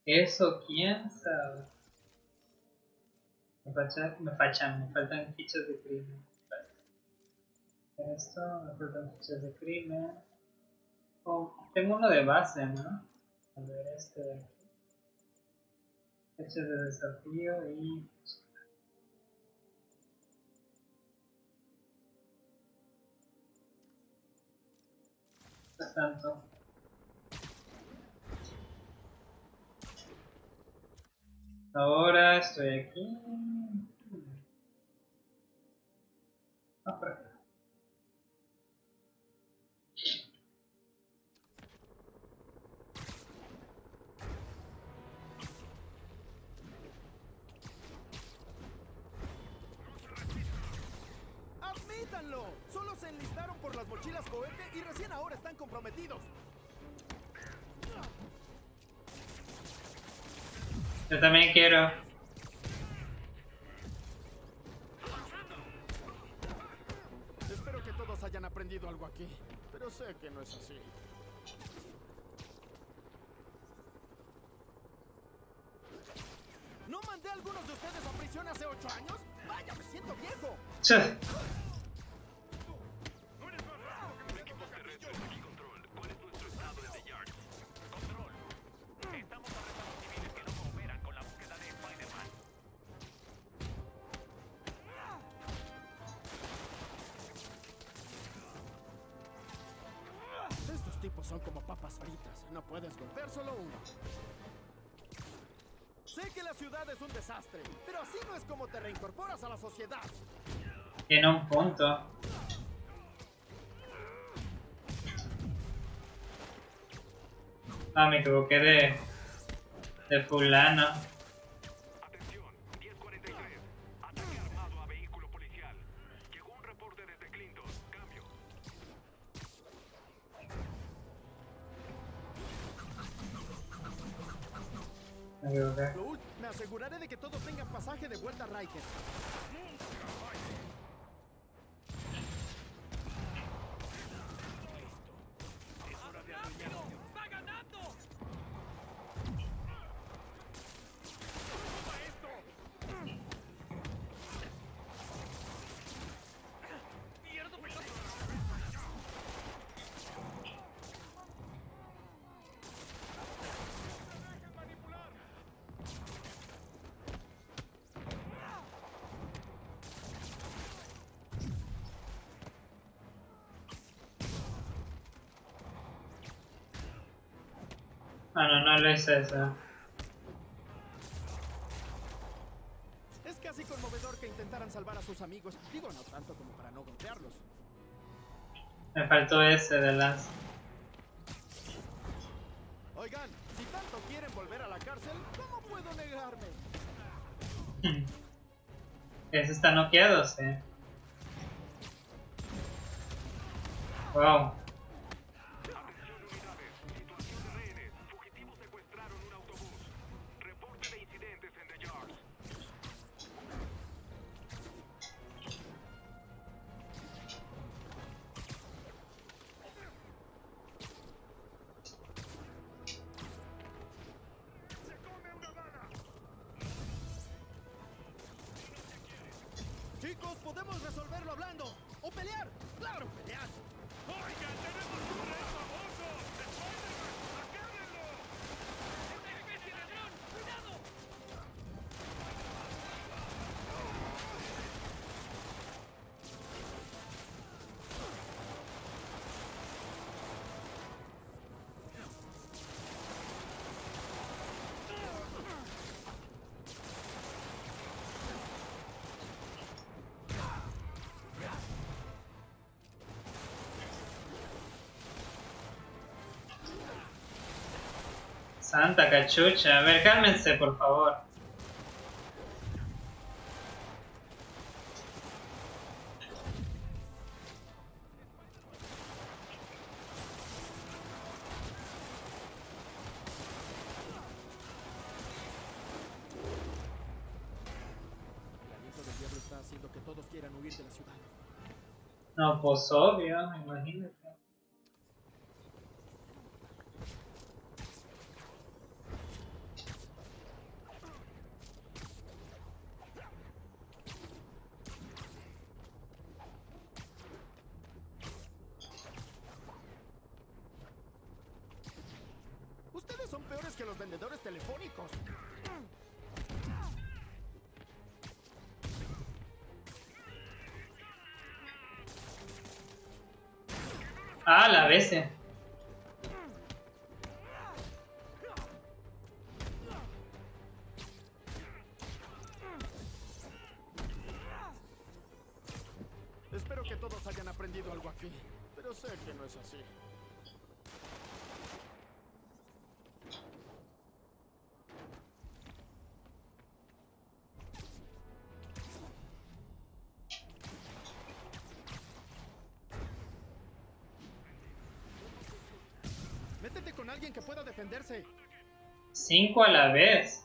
Eso, quién sabe. Me, facha- me fachan, me faltan fichas de crimen. Esto, me faltan de crimen. Oh, tengo uno de base, ¿no? A ver, este de aquí. Fichas de desafío y. No es tanto. Ahora estoy aquí. Ah, Solo se enlistaron por las mochilas cohete y recién ahora están comprometidos. Yo también quiero. Espero que todos hayan aprendido algo aquí, pero sé que no es así. ¿No mandé a algunos de ustedes a prisión hace ocho años? ¡Vaya, me siento viejo! Reincorporas a la sociedad. Tiene un punto. Ah, me equivoqué de... De fulano. No, hice eso. Es casi conmovedor que intentaran salvar a sus amigos. Digo, no tanto como para no golpearlos. Me faltó ese de las... Oigan, si tanto quieren volver a la cárcel, ¿cómo puedo negarme? Ese está noqueado, sí. Wow. Santa cachucha. A ver, cálmense, por favor. El aliento del Cinco a la vez.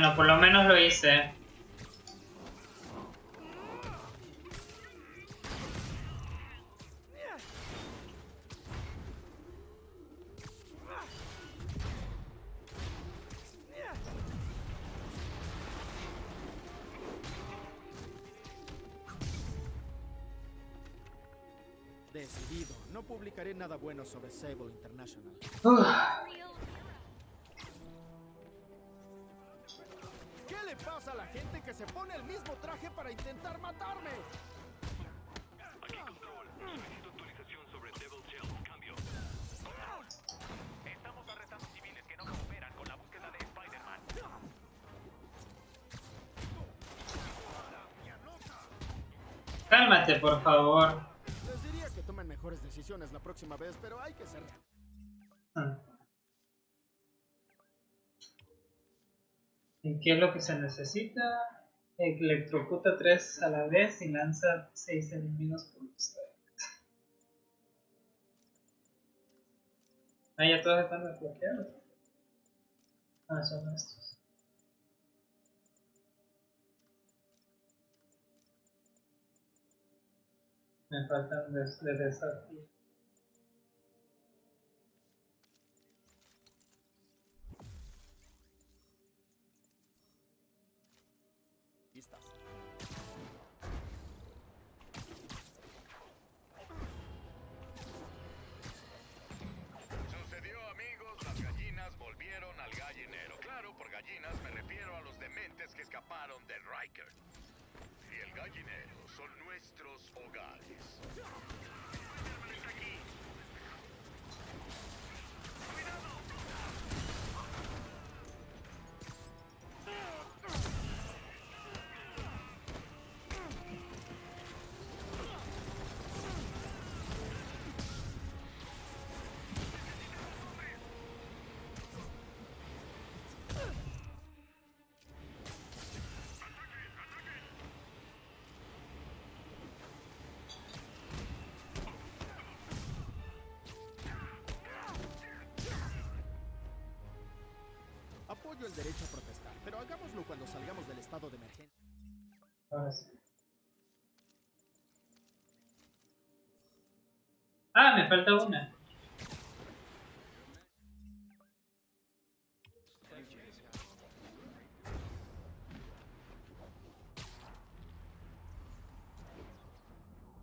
Bueno, por lo menos lo hice. Decidido, no publicaré nada bueno sobre Sable International. Cálmate, por favor. Les diría que tomen mejores decisiones la próxima vez, pero hay que ser real. Ah. ¿Y qué es lo que se necesita? Electrocuta 3 a la vez y lanza 6 enemigos por strike. Ah, ya todos están desbloqueados. Ah, son estos. Faltan de, de desafío. Listas. Sucedió, amigos, las gallinas volvieron al gallinero. Claro, por gallinas me refiero a los dementes que escaparon de Riker. Y el gallinero nuestros hogares. Apoyo el derecho a protestar, pero hagámoslo cuando salgamos del estado de emergencia. Ah, me falta una.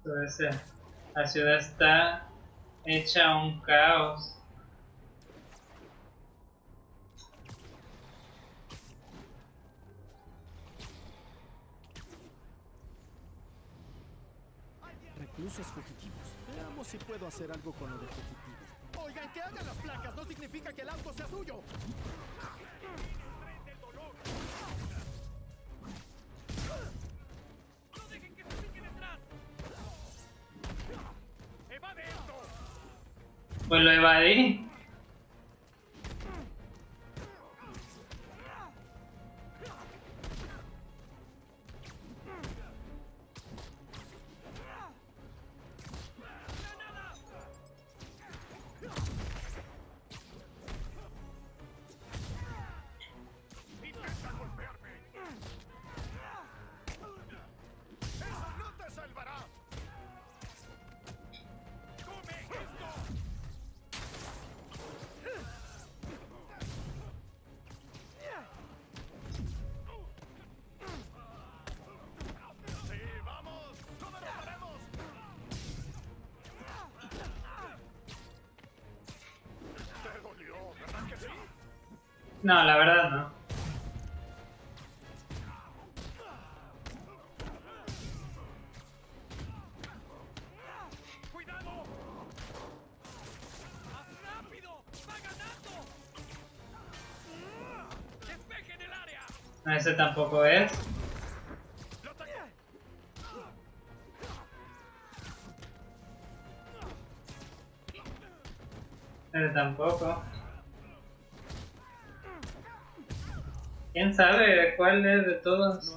Entonces, eh, la ciudad está hecha un caos. Hacer algo con lo de fugitivo. Oigan, que hagan las placas no significa que el auto sea suyo. ¡No dejen que se piquen detrás! ¡Evade esto! Pues lo evadí. No, la verdad no. Ese tampoco es. Ese tampoco. ¿Quién sabe cuál es de todos?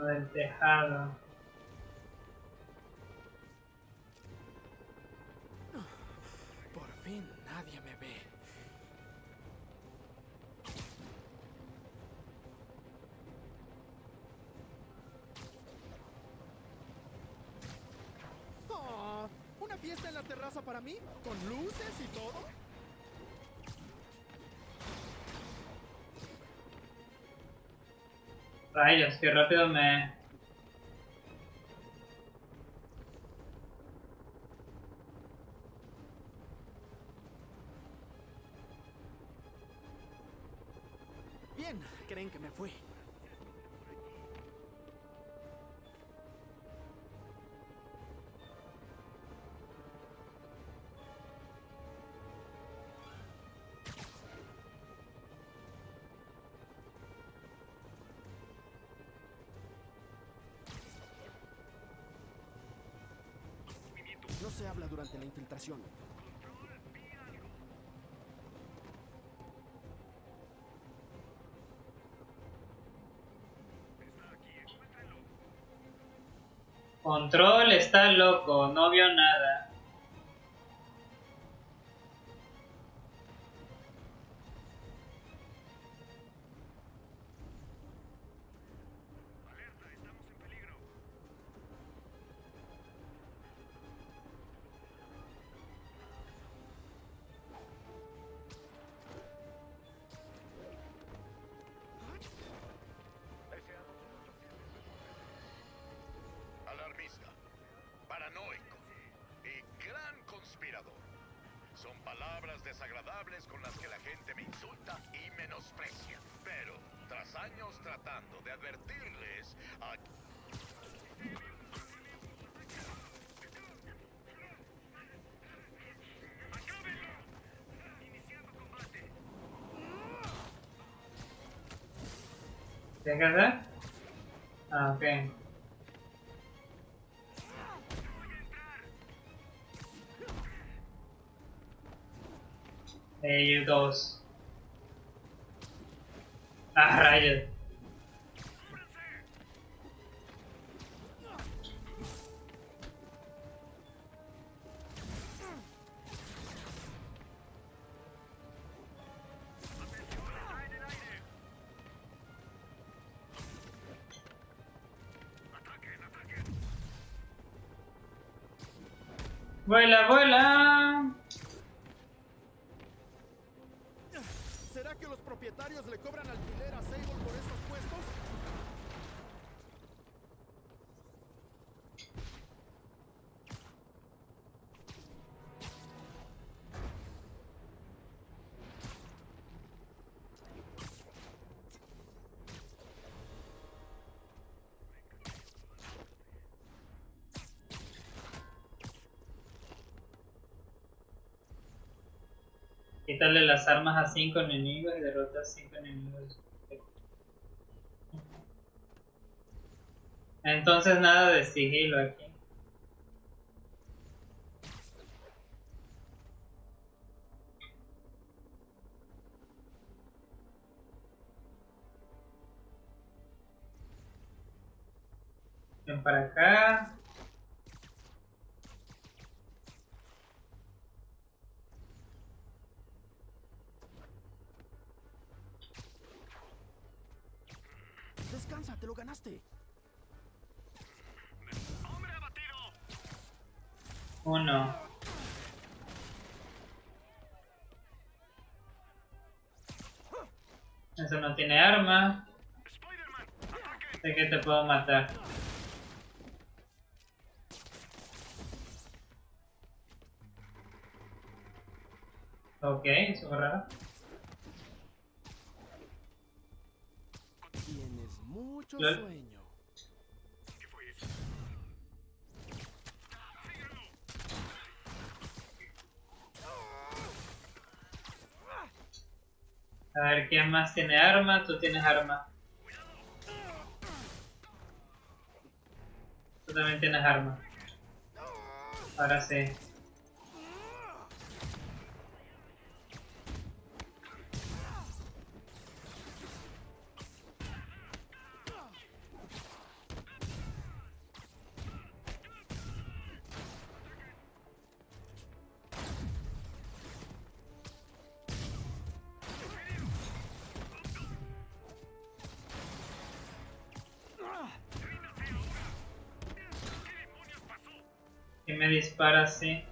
Lo del tejado. Por fin nadie me ve. Oh, ¿Una fiesta en la terraza para mí? ¿Con luces y todo? Rayos, qué rápido me... Control está loco, no vio nada. ¿Qué hay que hacer? Ah, ok. Ellos dos. Ah, rayos. Vuela, vuela. ¿Será que los propietarios le cobran alquiler a Sable por esos puestos? Quítale las armas a 5 enemigos y derrota a 5 enemigos. Entonces nada de sigilo aquí. Ven para acá. Te puedo matar. Ok, eso fue raro. Tienes mucho Lol. sueño. A ver, ¿quién más tiene arma? Tú tienes arma. Tú también tienes arma. Ahora sí. Así.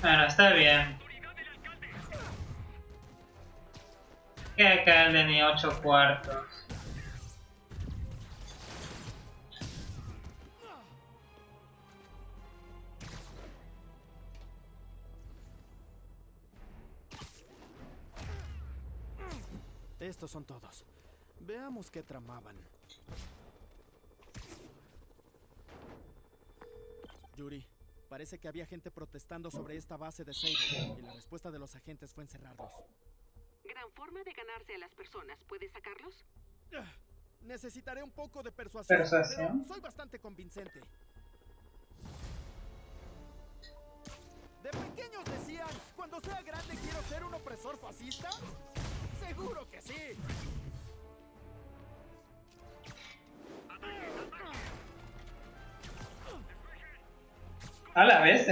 Bueno, está bien. Que alcalde ni ocho cuartos. Son todos. Veamos qué tramaban. Yuri, parece que había gente protestando sobre esta base de Sable y la respuesta de los agentes fue encerrarlos. Gran forma de ganarse a las personas. ¿Puedes sacarlos? Ah, Necesitaré un poco de persuasión, ¿Persuasión? pero soy bastante convincente. ¿De pequeños decían, cuando sea grande quiero ser un opresor fascista? Seguro que sí. A la vez.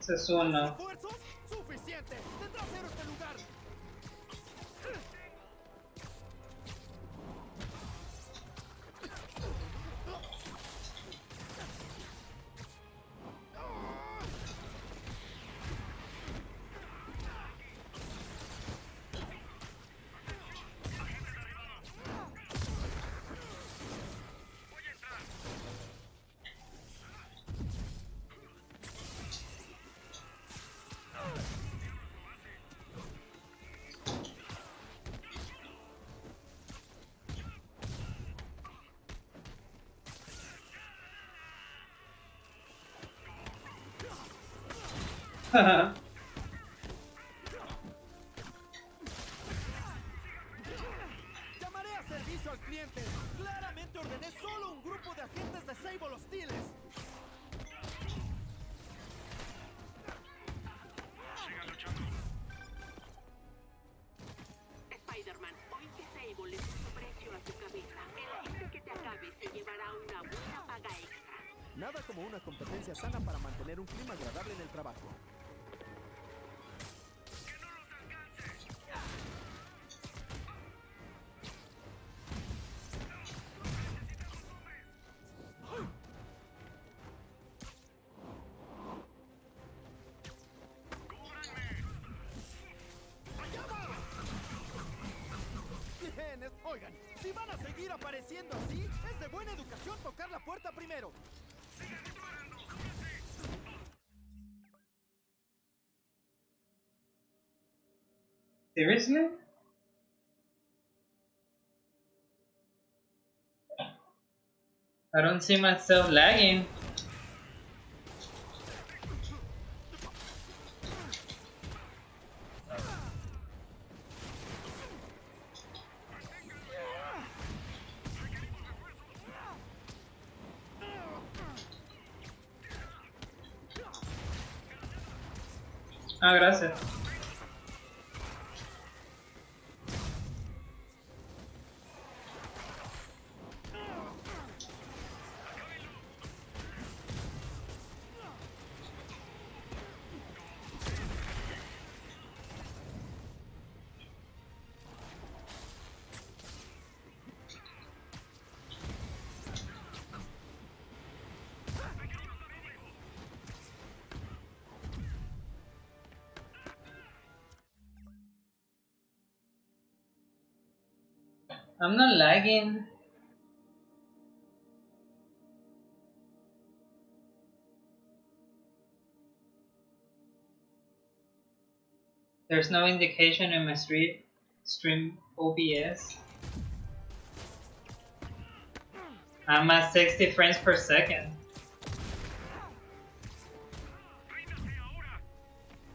Ese es uno. Llamaré a servicio al cliente. Claramente ordené solo un grupo de agentes de Sable hostiles. Spider-Man, hoy que Sable le puso precio a tu cabeza. El agente que te acabe se llevará una buena paga extra. Nada como una competencia sana para mantener un clima agradable en el trabajo. Oigan, si van a seguir apareciendo así, es de buena educación tocar la puerta primero. Seriously? I don't see myself lagging. Ah, I'm not lagging. There's no indication in my street. stream OBS. I'm at 60 frames per second.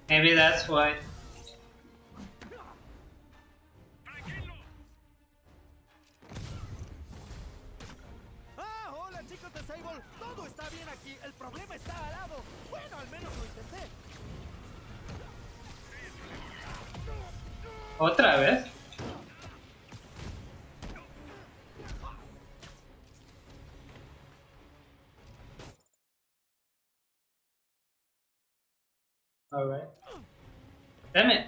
Maybe that's why. Todo está bien aquí. El problema está al lado. Bueno, al menos lo intenté. ¿Otra vez? Alright. Damn it!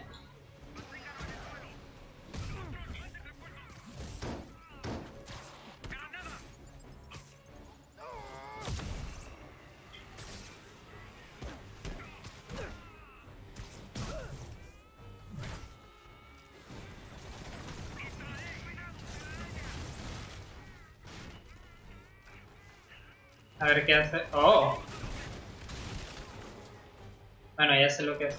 A ver qué hace. ¡Oh! Bueno, ya sé lo que es.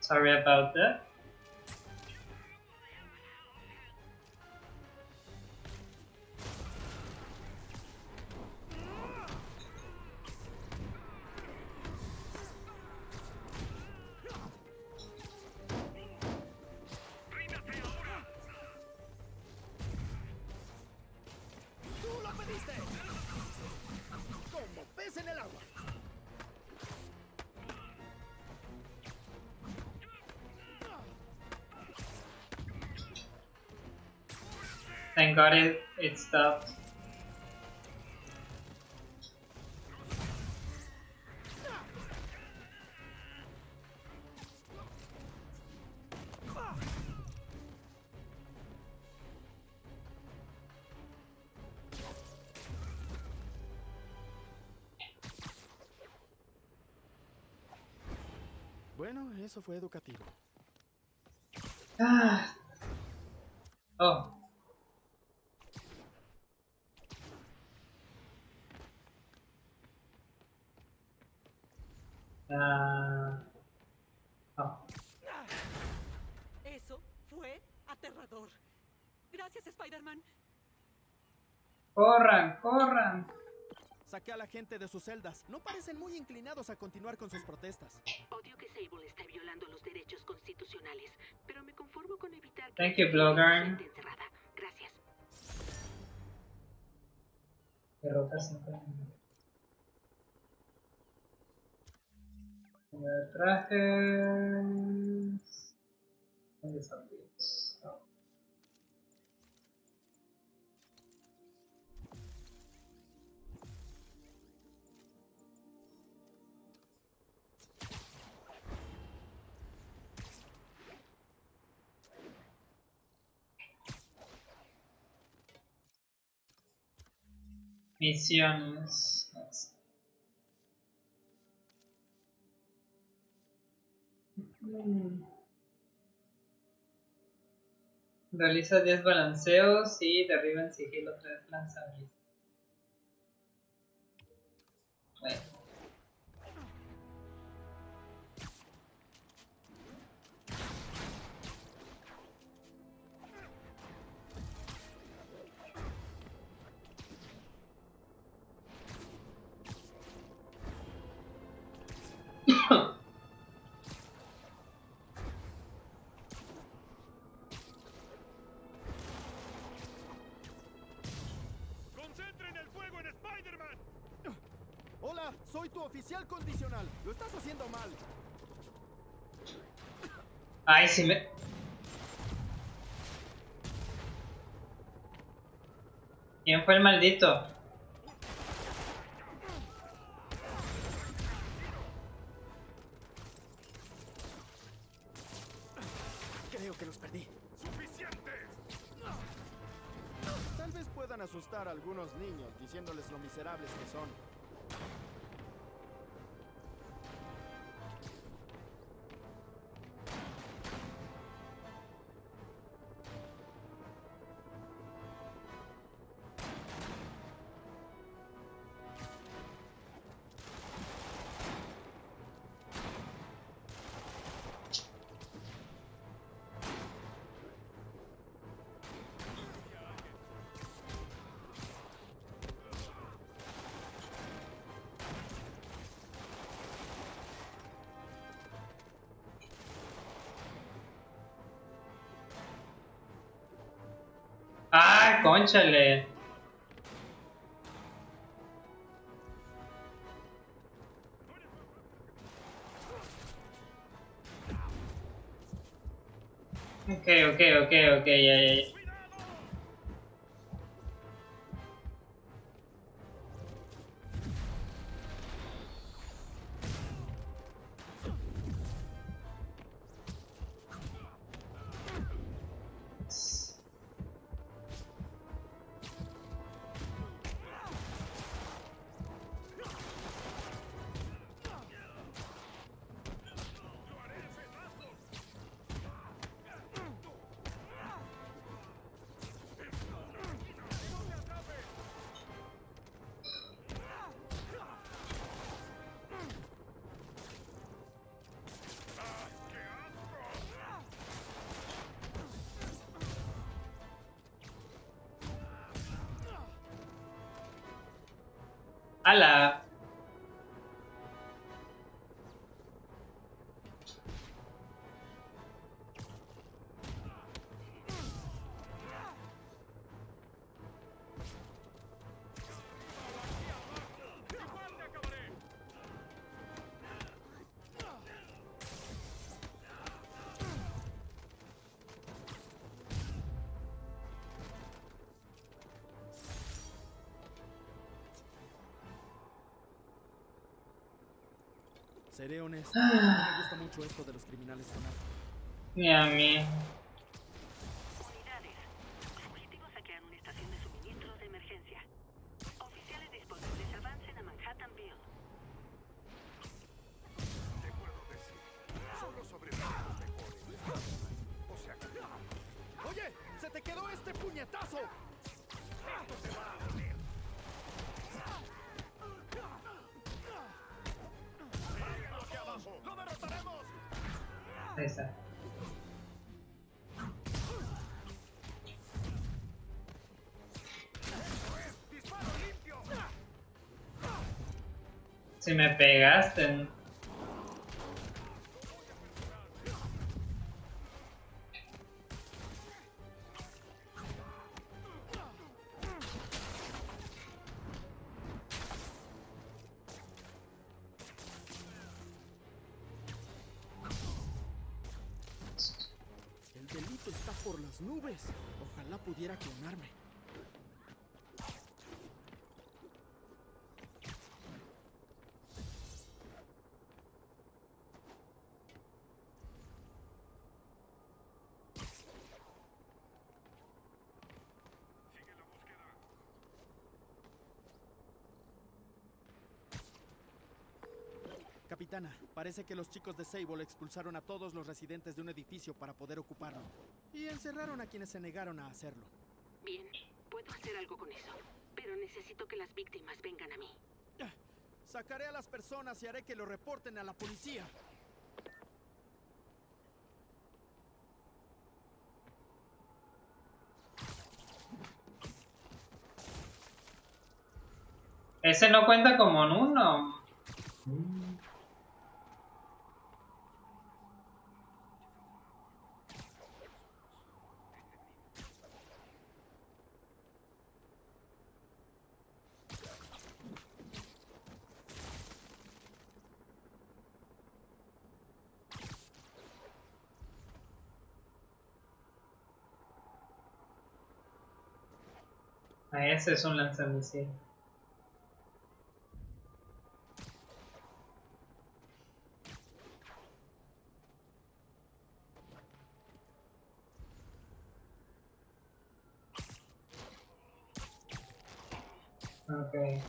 Sorry about that. Bueno, eso fue educativo. Ah. Oh. Ah. Oh. Eso fue aterrador. Gracias, Spider-Man. Corran, corran. Saqué a la gente de sus celdas. No parecen muy inclinados a continuar con sus protestas. Odio que Sable esté violando los derechos constitucionales, pero me conformo con evitar que Thank you, blogger. Misiones. Realiza 10 balanceos y derriba en sigilo 3 lanzamientos. Tu oficial condicional. Lo estás haciendo mal. Ay, si me. ¿Quién fue el maldito? Conchale. Ok, ok, ok, ok, ya, ya, ya. ¡Hala! Seré honesto. No me gusta mucho esto de los criminales con armas. Ni a mí. Si me pegaste. Parece que los chicos de Sable expulsaron a todos los residentes de un edificio para poder ocuparlo. Y encerraron a quienes se negaron a hacerlo. Bien, puedo hacer algo con eso. Pero necesito que las víctimas vengan a mí. Sacaré a las personas y haré que lo reporten a la policía. Ese no cuenta como en uno. Ah, ese es un lanzamisil. Ok.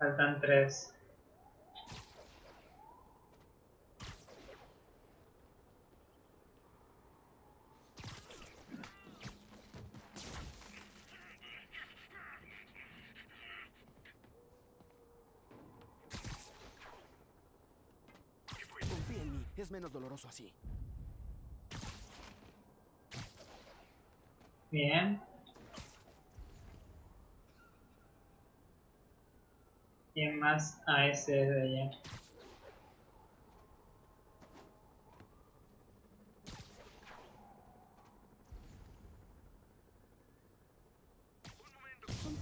Faltan tres. Confía en mí, es menos doloroso así. Bien. ¿Quién más? A ese de allá.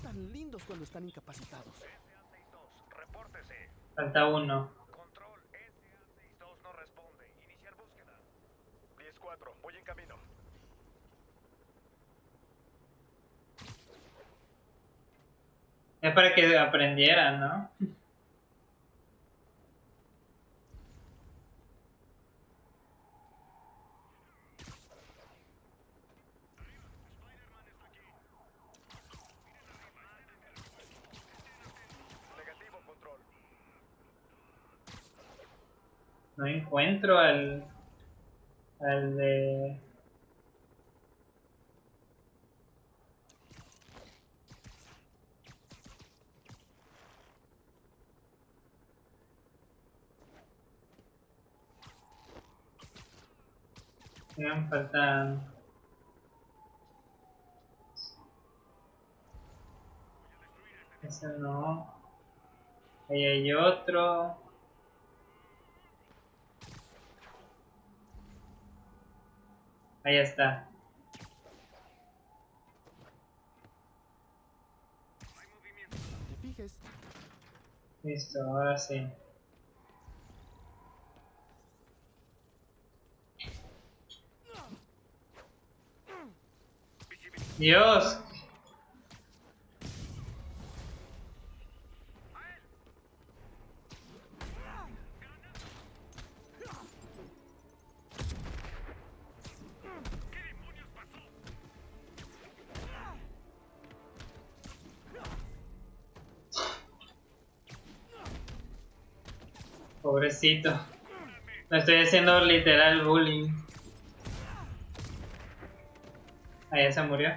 tan lindos cuando están incapacitados. SA-62, repórtese. Falta uno. Control, SA-62 no responde. Iniciar búsqueda. 10-4, voy en camino. Es para que aprendieran, ¿no? No encuentro al. al de. Me faltan. Ese no. Ahí hay otro. Ahí está. Listo, ahora sí. Dios. Pobrecito. Lo estoy haciendo literal bullying. Ahí se murió.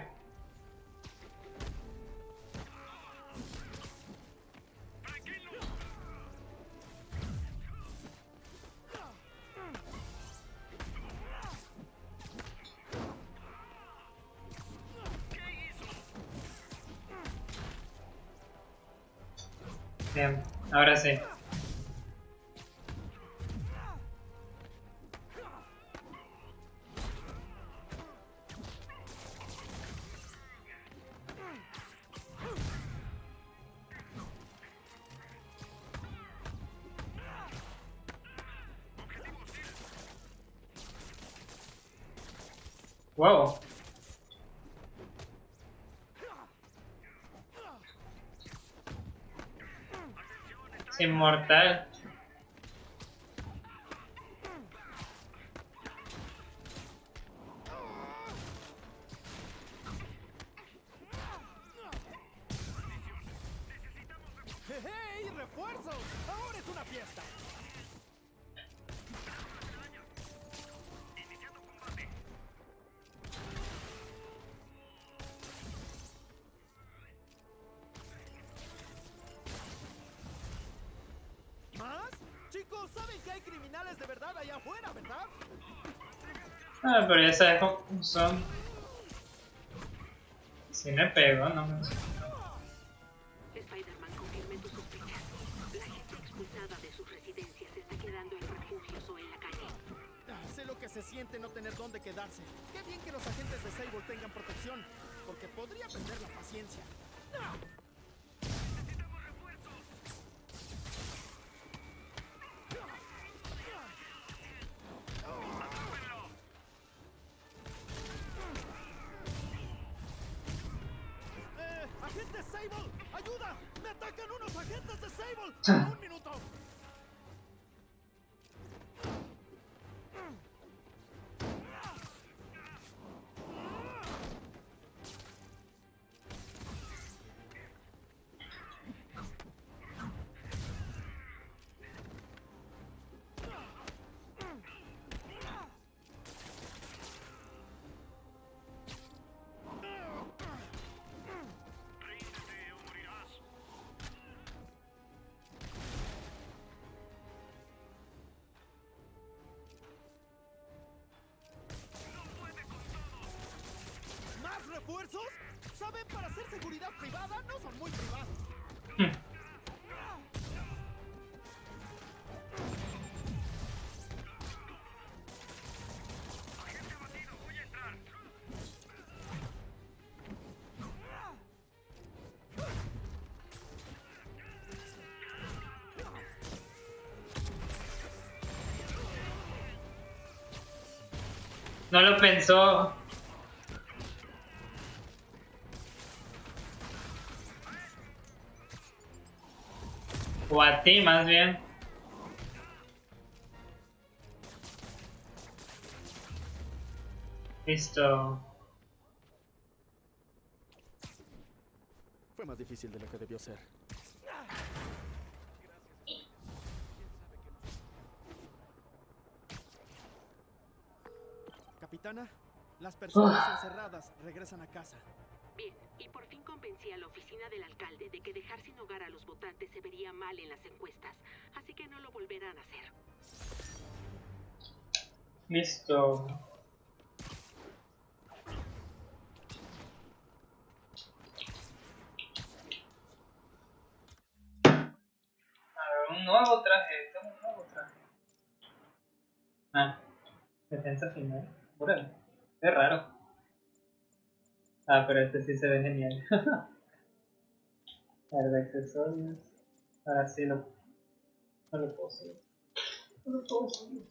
Bien, ahora sí. Inmortal. Pero ya sabes cómo son. Si me pego, no me. ¡Ayuda! ¡Me atacan unos agentes de Sable! ¿saben? Para hacer seguridad privada no son muy privados. No lo pensó. O a ti más bien. Listo. Fue más difícil de lo que debió ser. Capitana, las personas encerradas regresan a casa. Del alcalde de que dejar sin hogar a los votantes se vería mal en las encuestas, así que no lo volverán a hacer. Listo. Un nuevo traje. Tengo un nuevo traje. Ah, defensa final. Es raro. Ah, pero este sí se ve genial. Ver, de accesorios. Ahora sí lo. No lo puedo subir. No lo puedo subir.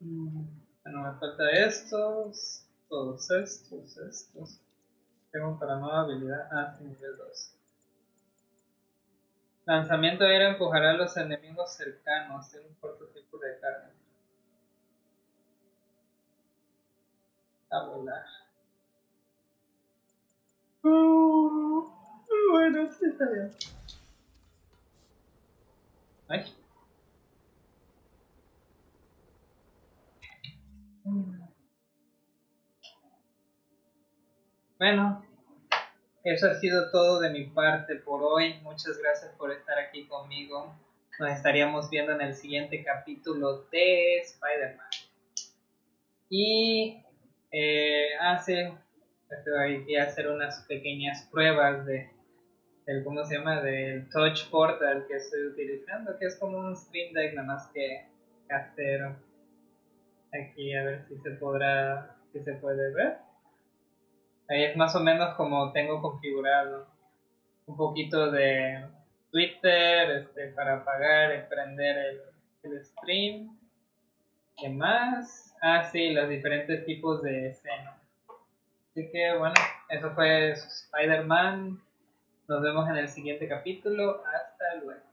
Mm, Bueno, me falta estos, todos estos, estos. Tengo para nueva habilidad. Ah, sí, nivel 2. Lanzamiento de aire empujará a los enemigos cercanos en un corto tiempo de carga. A volar. Bueno, está bien. Ay. Bueno, eso ha sido todo de mi parte por hoy. Muchas gracias por estar aquí conmigo. Nos estaríamos viendo en el siguiente capítulo de Spider-Man. Y eh, hace voy a hacer unas pequeñas pruebas de del cómo se llama del touch portal que estoy utilizando que es como un stream deck nada más que casero aquí a ver si se podrá si se puede ver ahí es más o menos como tengo configurado un poquito de Twitter este para apagar prender el, el stream ¿Qué más? Ah, sí, los diferentes tipos de escena. Así que bueno, eso fue Spider-Man. Nos vemos en el siguiente capítulo. Hasta luego.